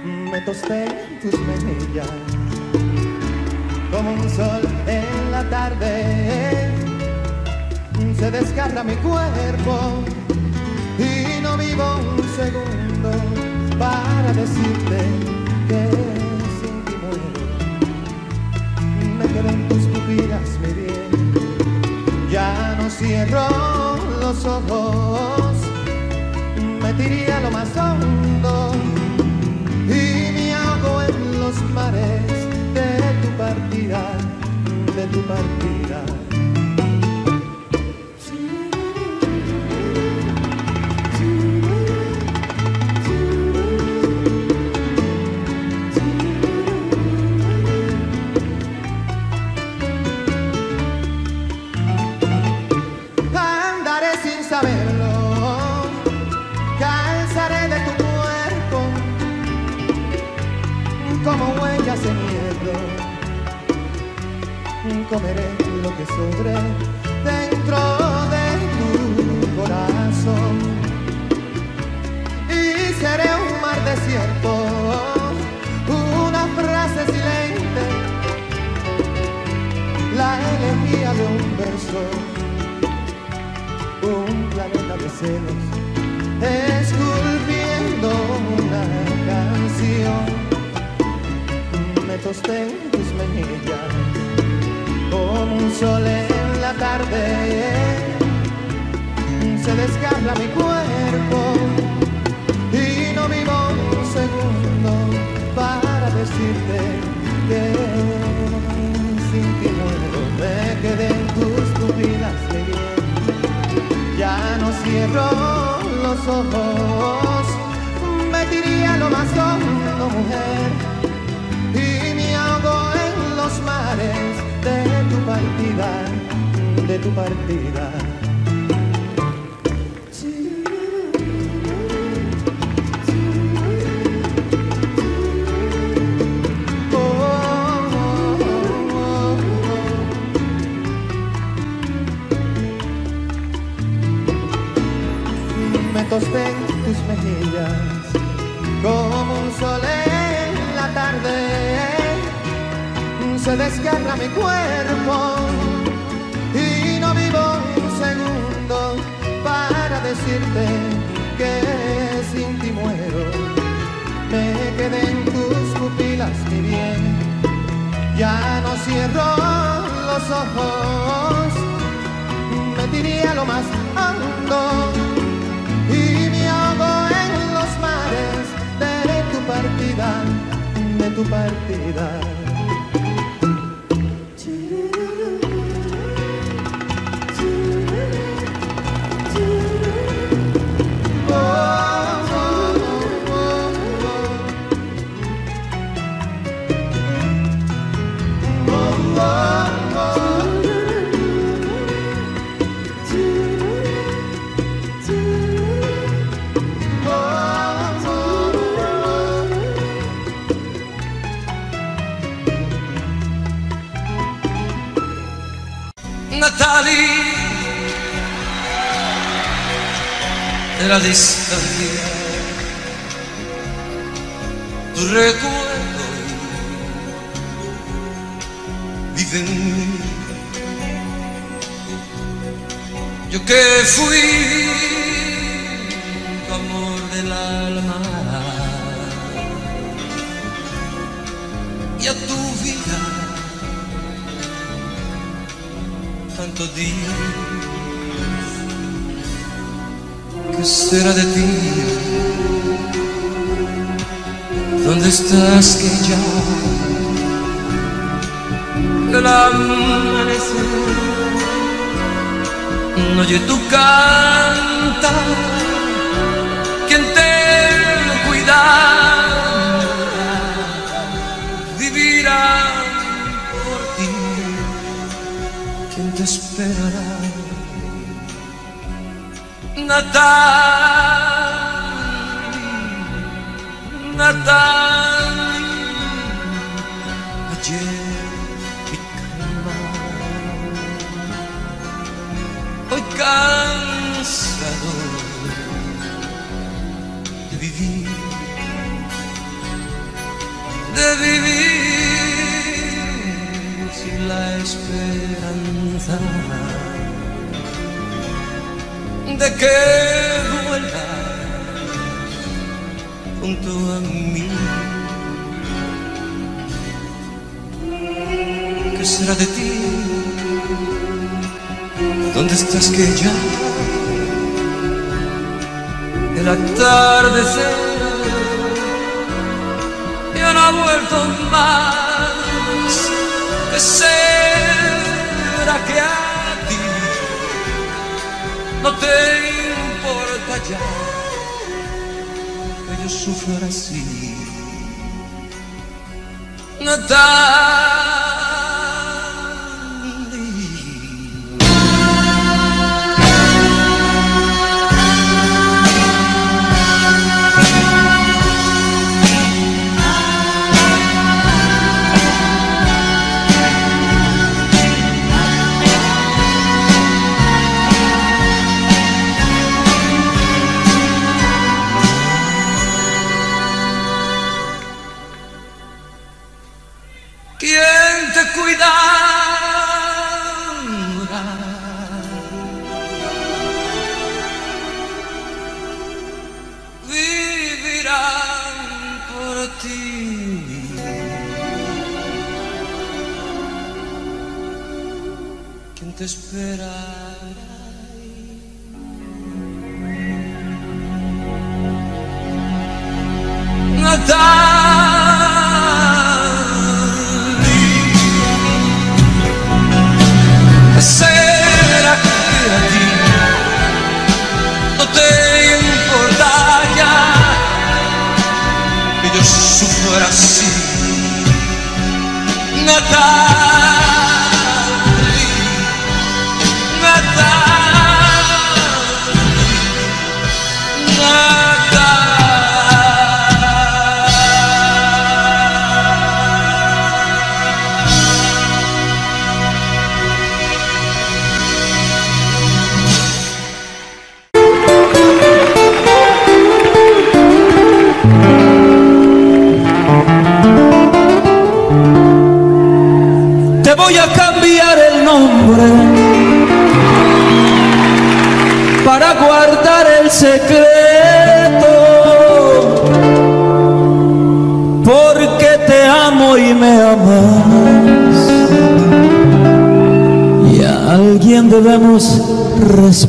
Me tosté en tus mejillas como un sol en la tarde. Se desgarra mi cuerpo y no vivo un segundo para decirte que sin ti muero. Me quedo en tus pupilas, mi bien no cierro los ojos, me tiré lo más hondo y me ahogo en los mares de tu partida, de tu partida. Comeré lo que sobre dentro de tu corazón y seré un mar desierto, una frase silente, la elegía de un verso un planeta de celos, esculpiendo una canción. Tosté en tus mejillas, como un sol en la tarde. Se desgarra mi cuerpo y no vivo un segundo para decirte que sin ti muero. Me quedé en tus mi bien ya no cierro los ojos, me tiré a lo más hondo, mujer, los mares de tu partida, de tu partida. La distancia. Tu recuerdo vive yo que fui será de ti? ¿Dónde estás que ya del amanecer. Oye, tú canta, quien te cuidará, vivirá por ti, quien te esperará. Natal, Natal, ayer mi calma, hoy cansado de vivir, de vivir sin la esperanza de que vuelvas junto a mí. ¿Qué será de ti? ¿Dónde estás que ya? El atardecer ya no ha vuelto más. ¿Qué será que? No te importa ya que yo sufra así. Natalie.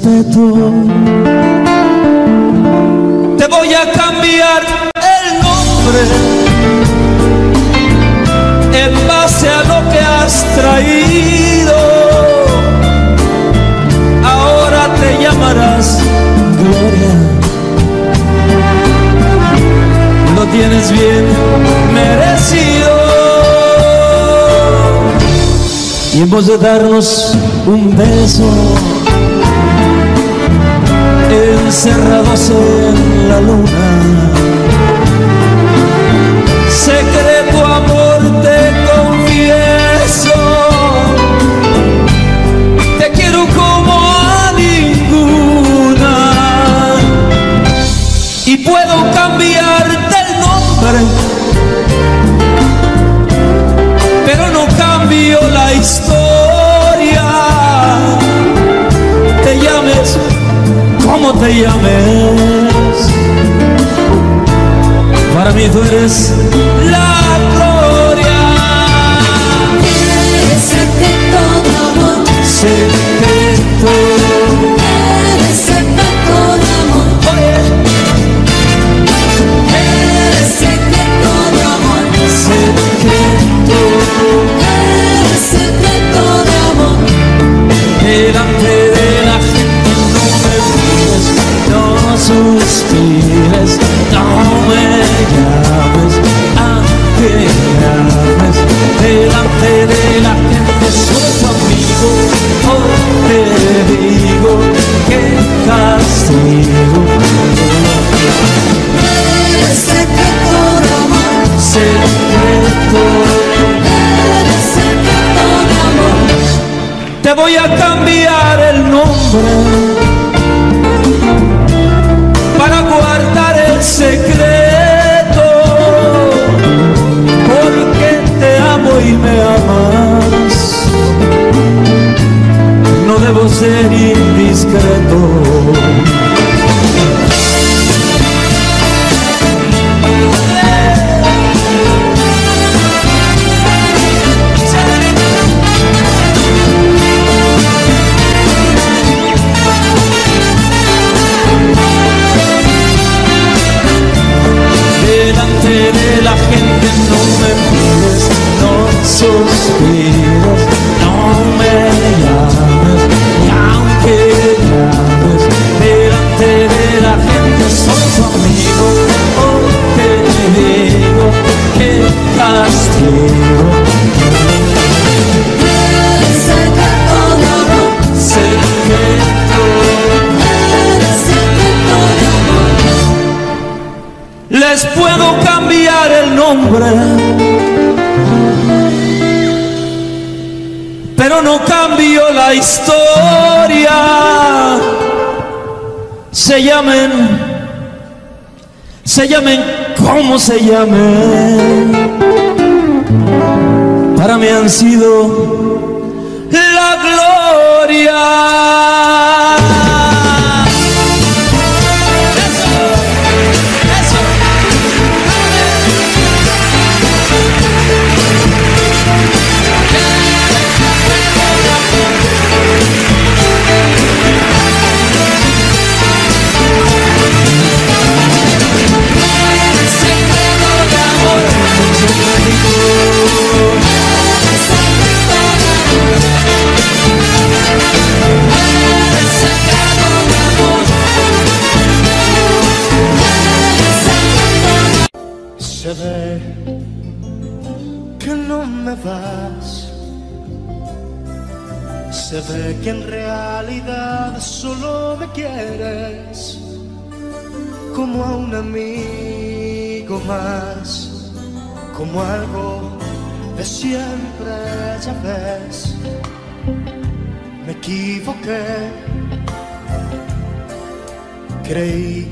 Te voy a cambiar el nombre en base a lo que has traído. Ahora te llamarás Gloria. Lo tienes bien merecido. Y vez de darnos un beso, encerrados en la luna, secreto amor te llames. Para mí tú amor. te voy a cambiar el nombre para guardar el secreto, porque te amo y me amas. No debo ser indiscreto. Historia. Se llamen, se llamen como se llamen. Para mí han sido la gloria. Se ve que en realidad solo me quieres como a un amigo más, como algo de siempre, ya ves. Me equivoqué, creí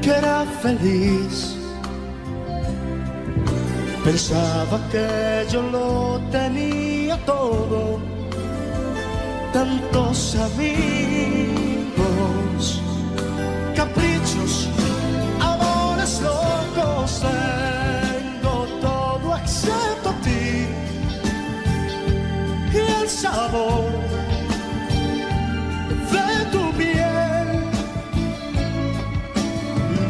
que era feliz. Pensaba que yo lo tenía todo, tantos amigos, caprichos, amores locos, tengo todo excepto a ti y el sabor de tu piel.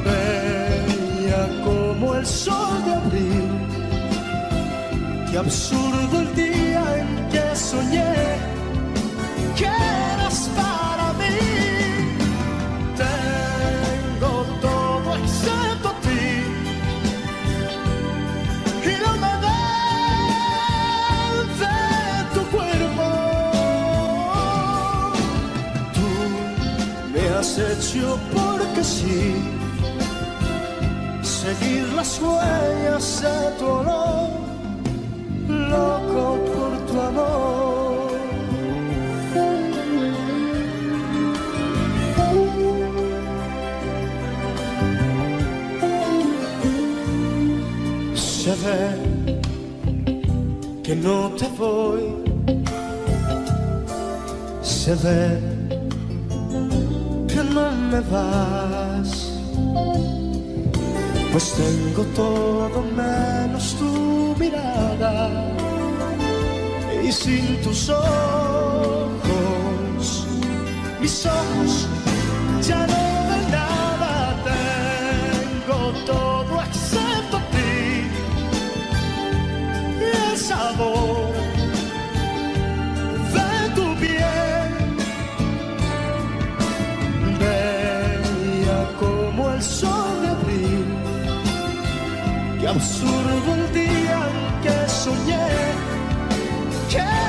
Bella como el sol de abril. Qué absurdo el día en que soñé hecho porque sí. Seguir las huellas de tu olor, loco por tu amor. Σε δε που δεν θα με βάζω, σε δε που δεν με βάζω, pues δεν έχω τίποτα μεν ωστου mirύμα, και με τους ούχου, με του ούχου, δεν έχω τίποτα. Sabor de tu piel, bella como el sol de abril. Qué absurdo el día en que soñé que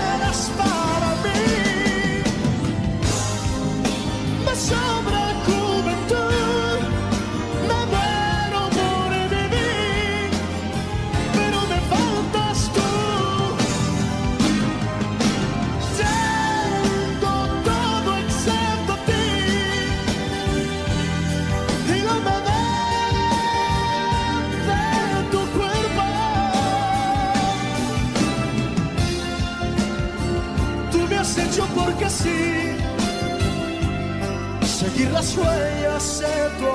seguir las huellas de tu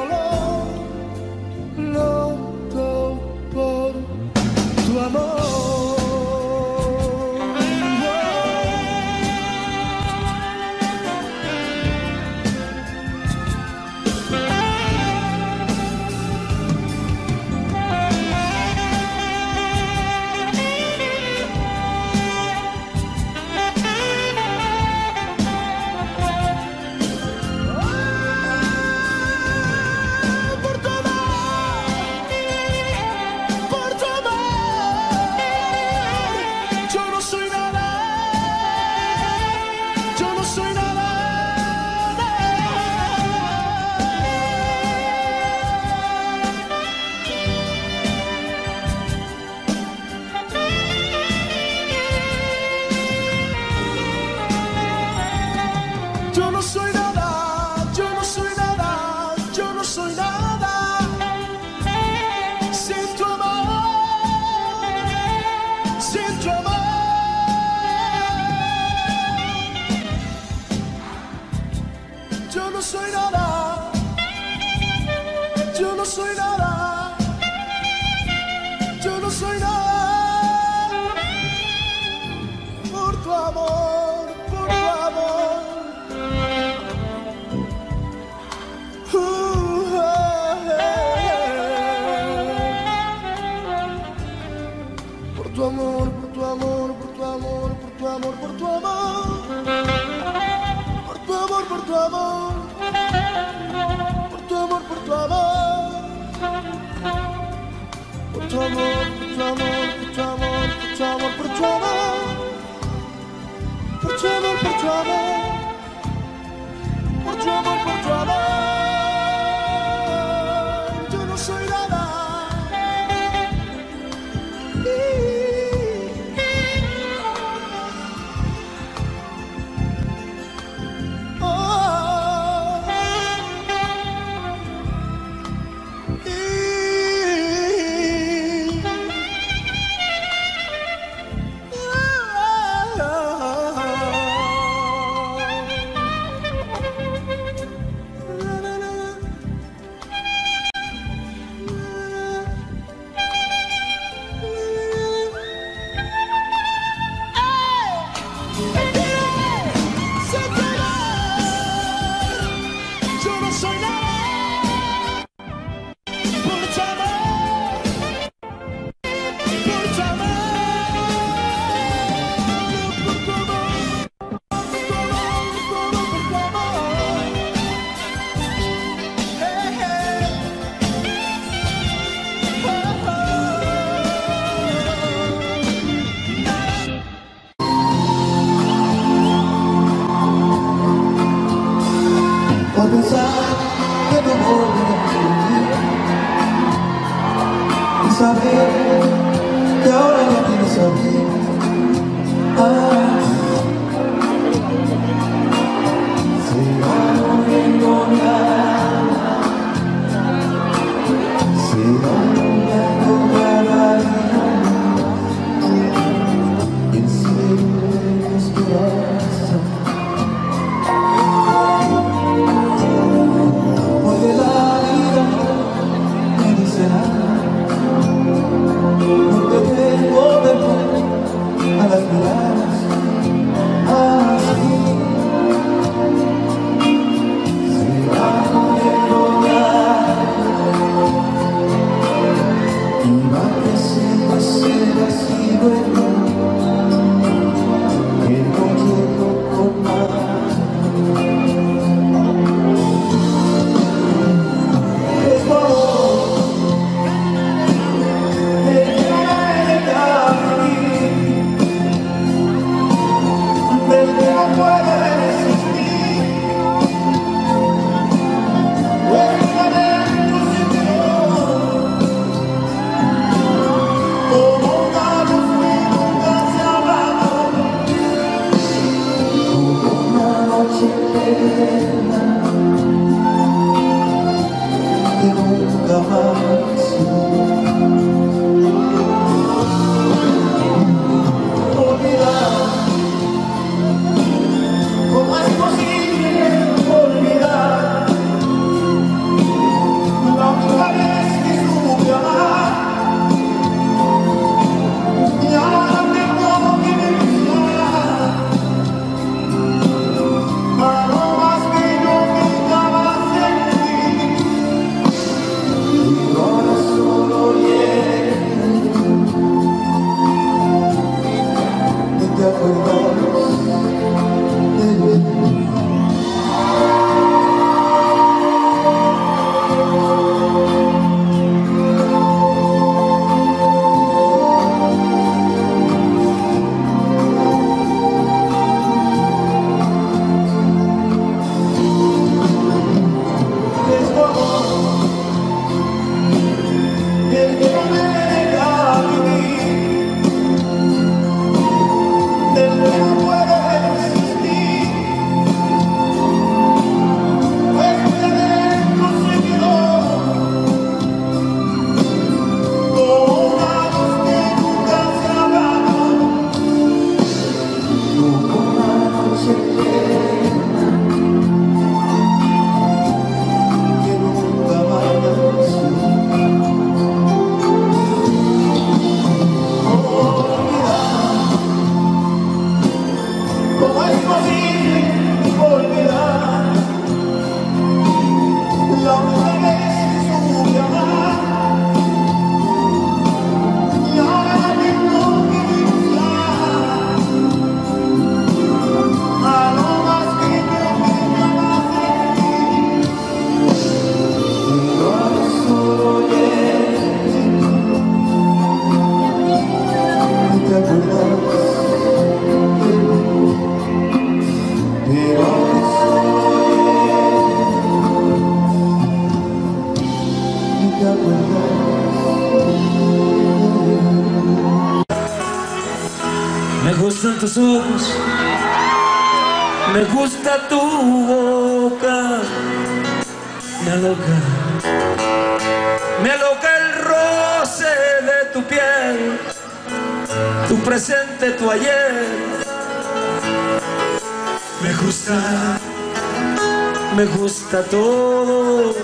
todo,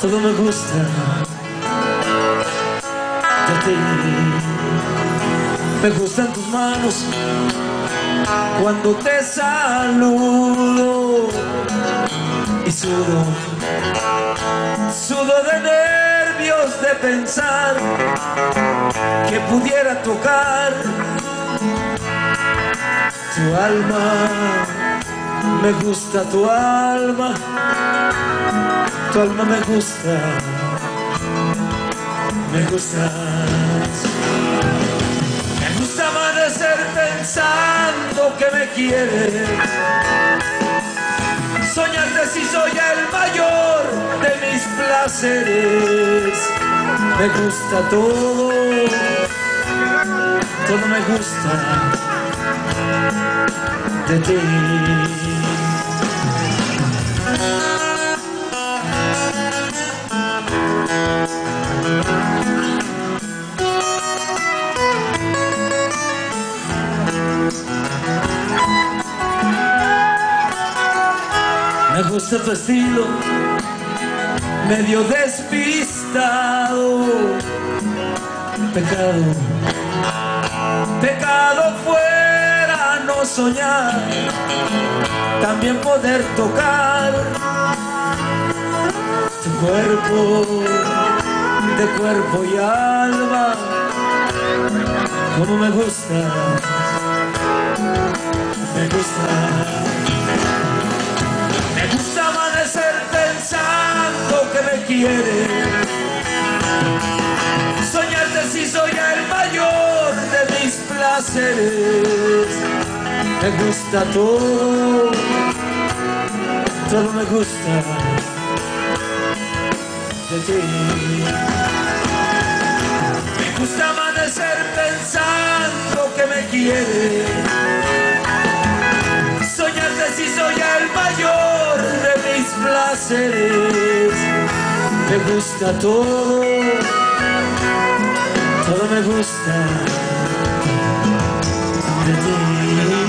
todo me gusta de ti. Me gustan tus manos cuando te saludo y sudo, sudo de nervios de pensar que pudiera tocar tu alma. Me gusta tu alma, tu alma me gusta, me gustas. Me gusta amanecer pensando que me quieres. Soñarte si soy el mayor de mis placeres. Me gusta todo, todo me gusta de ti. Tu estilo, medio despistado. Pecado, pecado fuera no soñar, también poder tocar tu cuerpo, de cuerpo y alma, como me gusta, me gusta. Pensando que me quieres. Soñarte si soy el mayor de mis placeres. Me gusta todo, todo me gusta de ti. Me gusta amanecer pensando que me quieres. Soñarte si soy el mis placeres. Me gusta todo, todo me gusta de ti.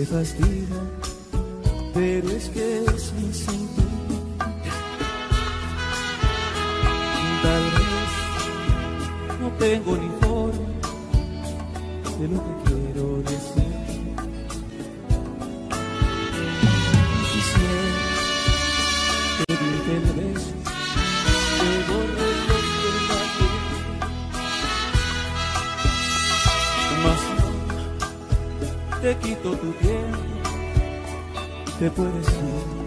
Te fastidia, pero es que es mi sentido. Tal vez no tengo ni forma de lo que quiero te puedes ir,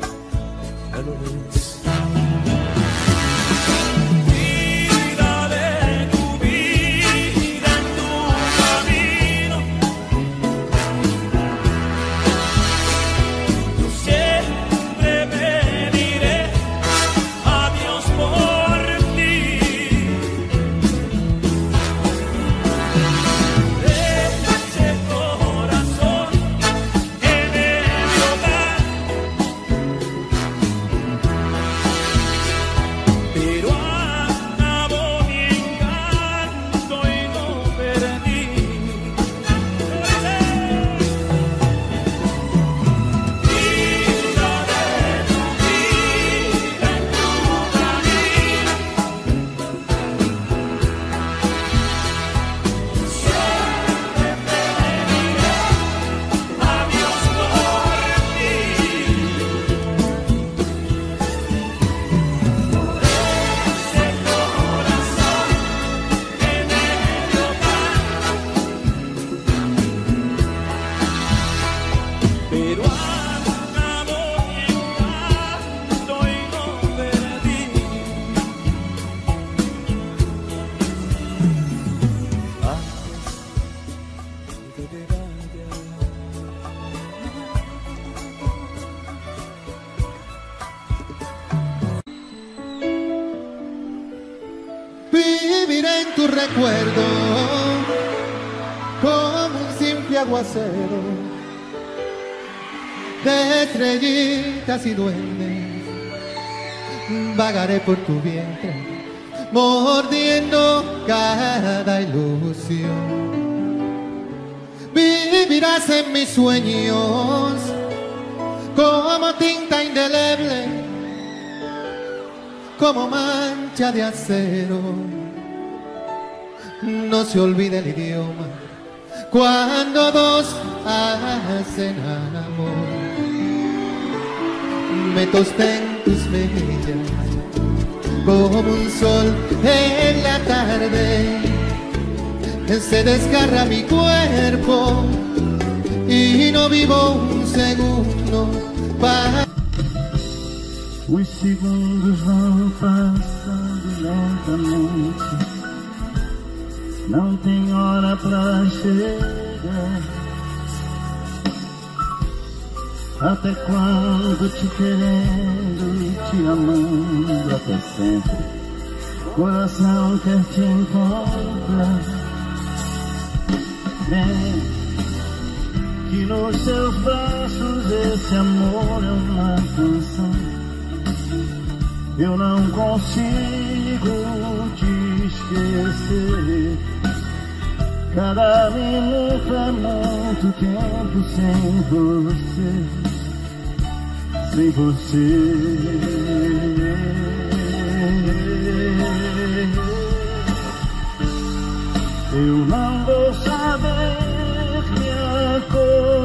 aguacero de estrellitas y duendes. Vagaré por tu vientre, mordiendo cada ilusión. Vivirás en mis sueños como tinta indeleble como mancha de acero. No se olvide el idioma cuando dos hacen amor. Me tosté en tus mejillas como un sol en la tarde. Se desgarra mi cuerpo y no vivo un segundo para Os segundos vão passando lentamente. Não tem hora pra chegar. Até quando te querendo e te amando até sempre. Coração quer te encontrar. Vem, que nos seus braços esse amor é uma canção. Eu não consigo te esquecer. Cada minuto é muito tempo sem você, sem você. Eu não vou saber me acostumar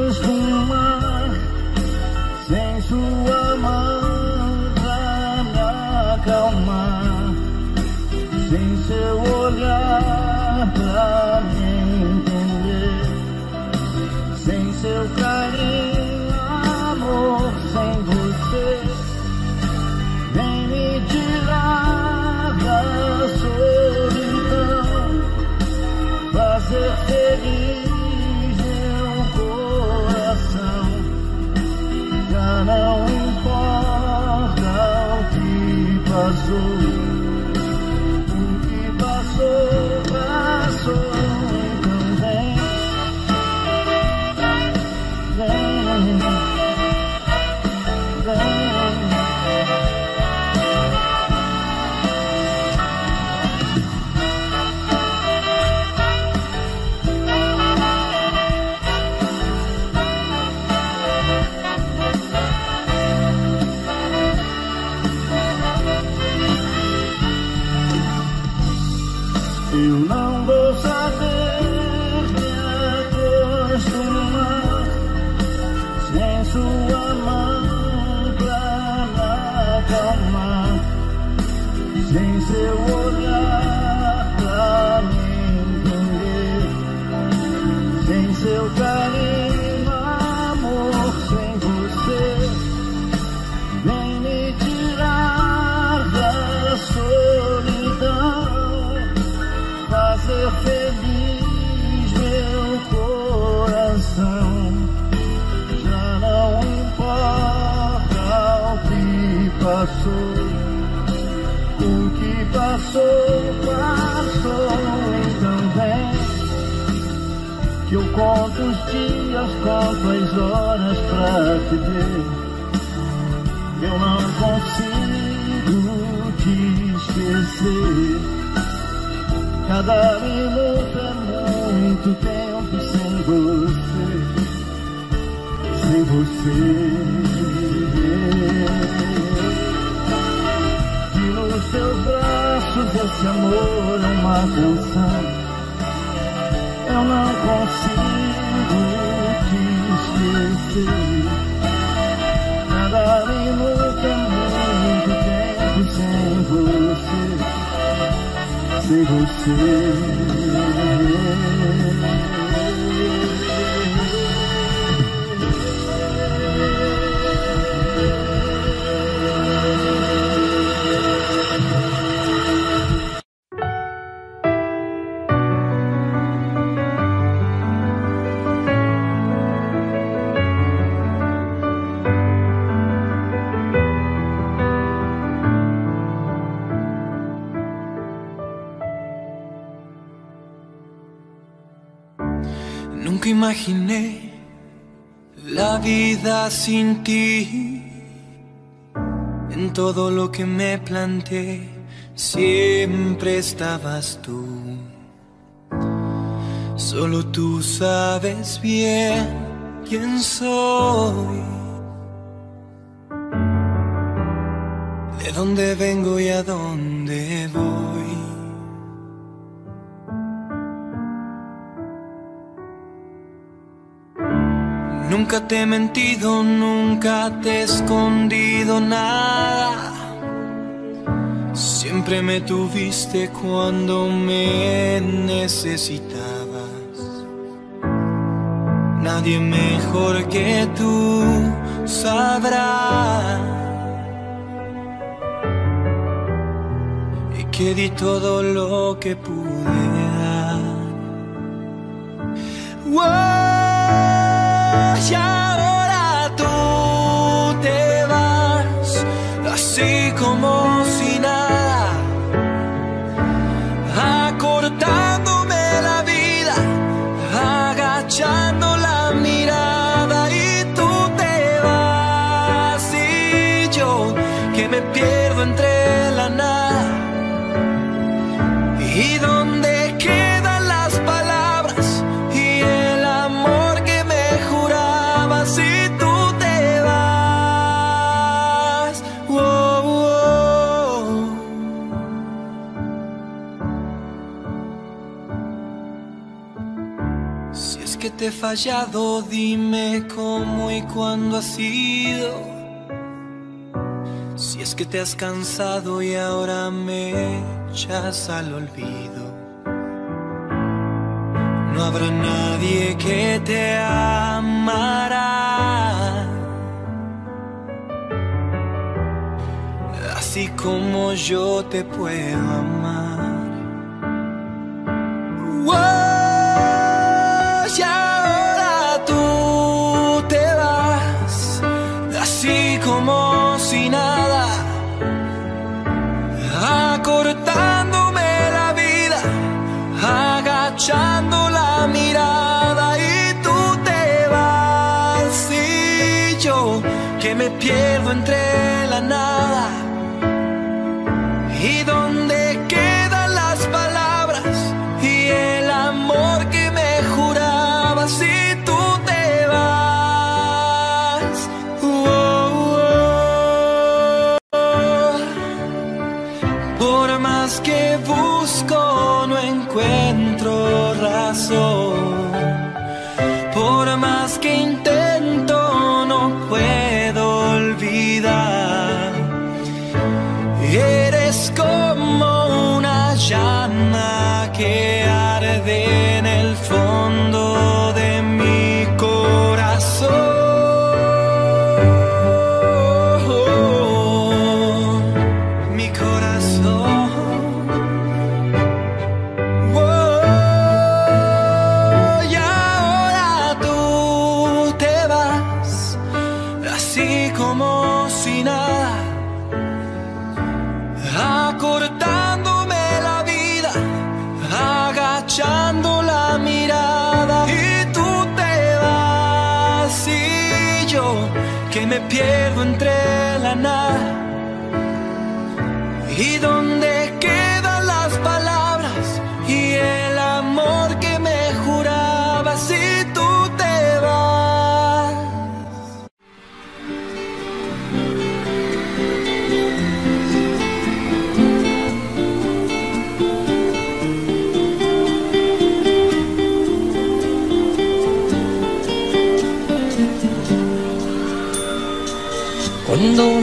horas pra te ver. Eu não consigo te esquecer. Cada minuto é muito tempo sem você, sem você. Que nos seus braços esse amor é uma canção. Eu não consigo Sem você, sem você. Sin ti. En todo lo que me planteé, siempre estabas tú. Solo tú sabes bien quién soy. De dónde vengo y a dónde voy. Nunca te he mentido, nunca te he escondido nada. Siempre me tuviste cuando me necesitabas. Nadie mejor que tú sabrá. Y que di todo lo que pude dar. Y ahora fallado, dime cómo y cuándo ha sido. Si es que te has cansado y ahora me echas al olvido. No habrá nadie que te amará. Así como yo te puedo amar. Y nada, acortándome la vida, agachando la mirada y tú te vas y yo que me pierdo entre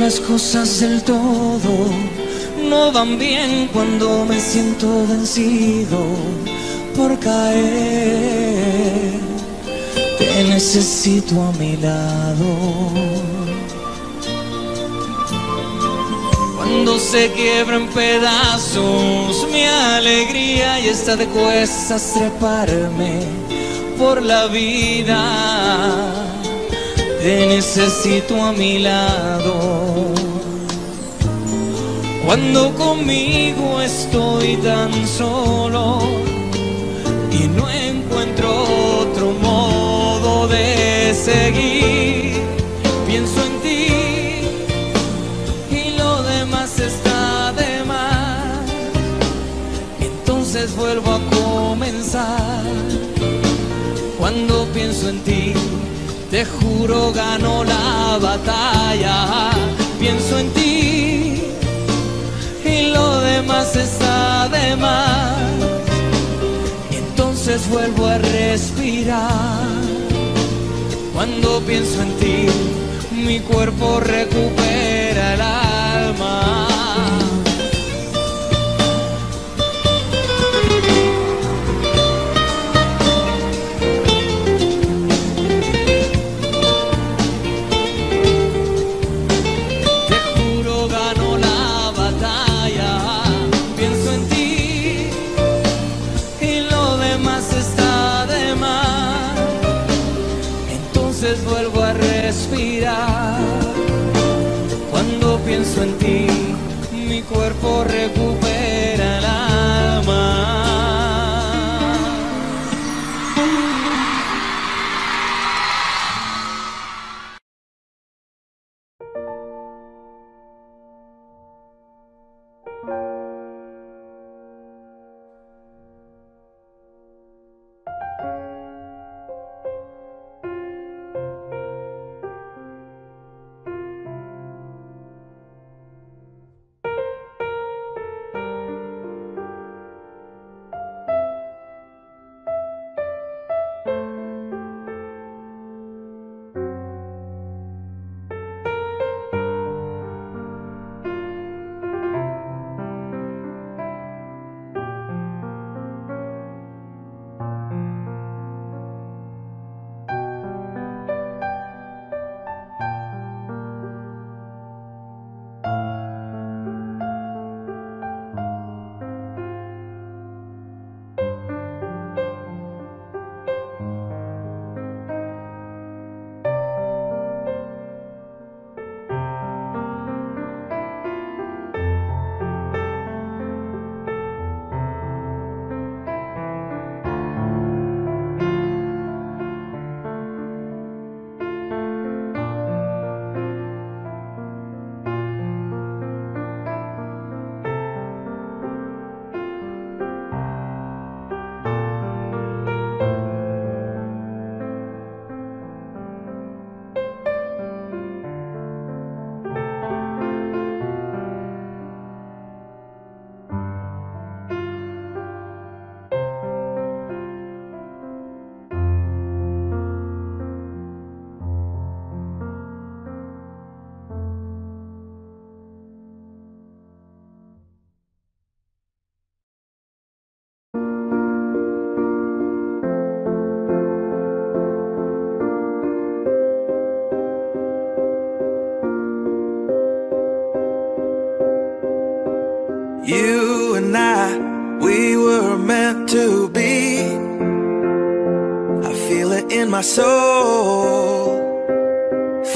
las cosas del todo. No van bien, cuando me siento vencido por caer, te necesito a mi lado. Cuando se quiebra en pedazos mi alegría y está de cuestas treparme por la vida te necesito a mi lado. Cuando conmigo estoy tan solo y no encuentro otro modo de seguir, pienso en ti y lo demás está de más. Entonces vuelvo a comenzar. Cuando pienso en ti, te juro gano la batalla. Pienso en ti y lo demás está de más. Entonces vuelvo a respirar. Cuando pienso en ti, mi cuerpo recupera el alma. Mi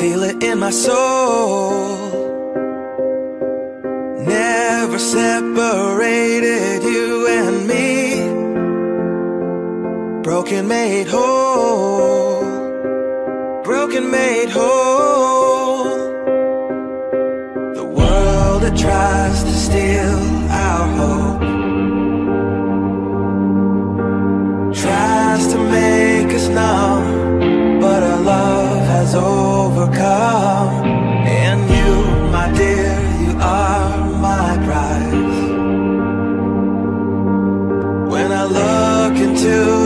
feel it in my soul. Never separated you and me. Broken made whole. Broken made whole. The world that tries to steal our hope. Tries to make us numb, but our love has always overcome And you, my dear, you are my prize. When I look into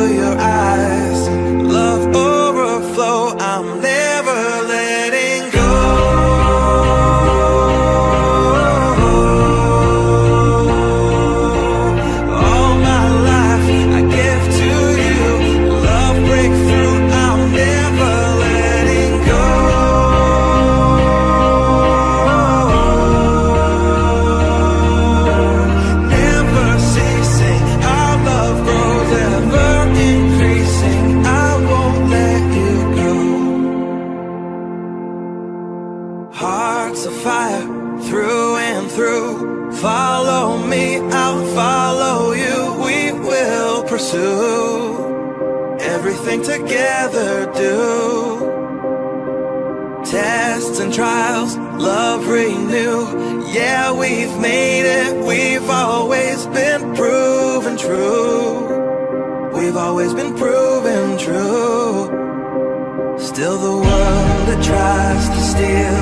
tries to steal.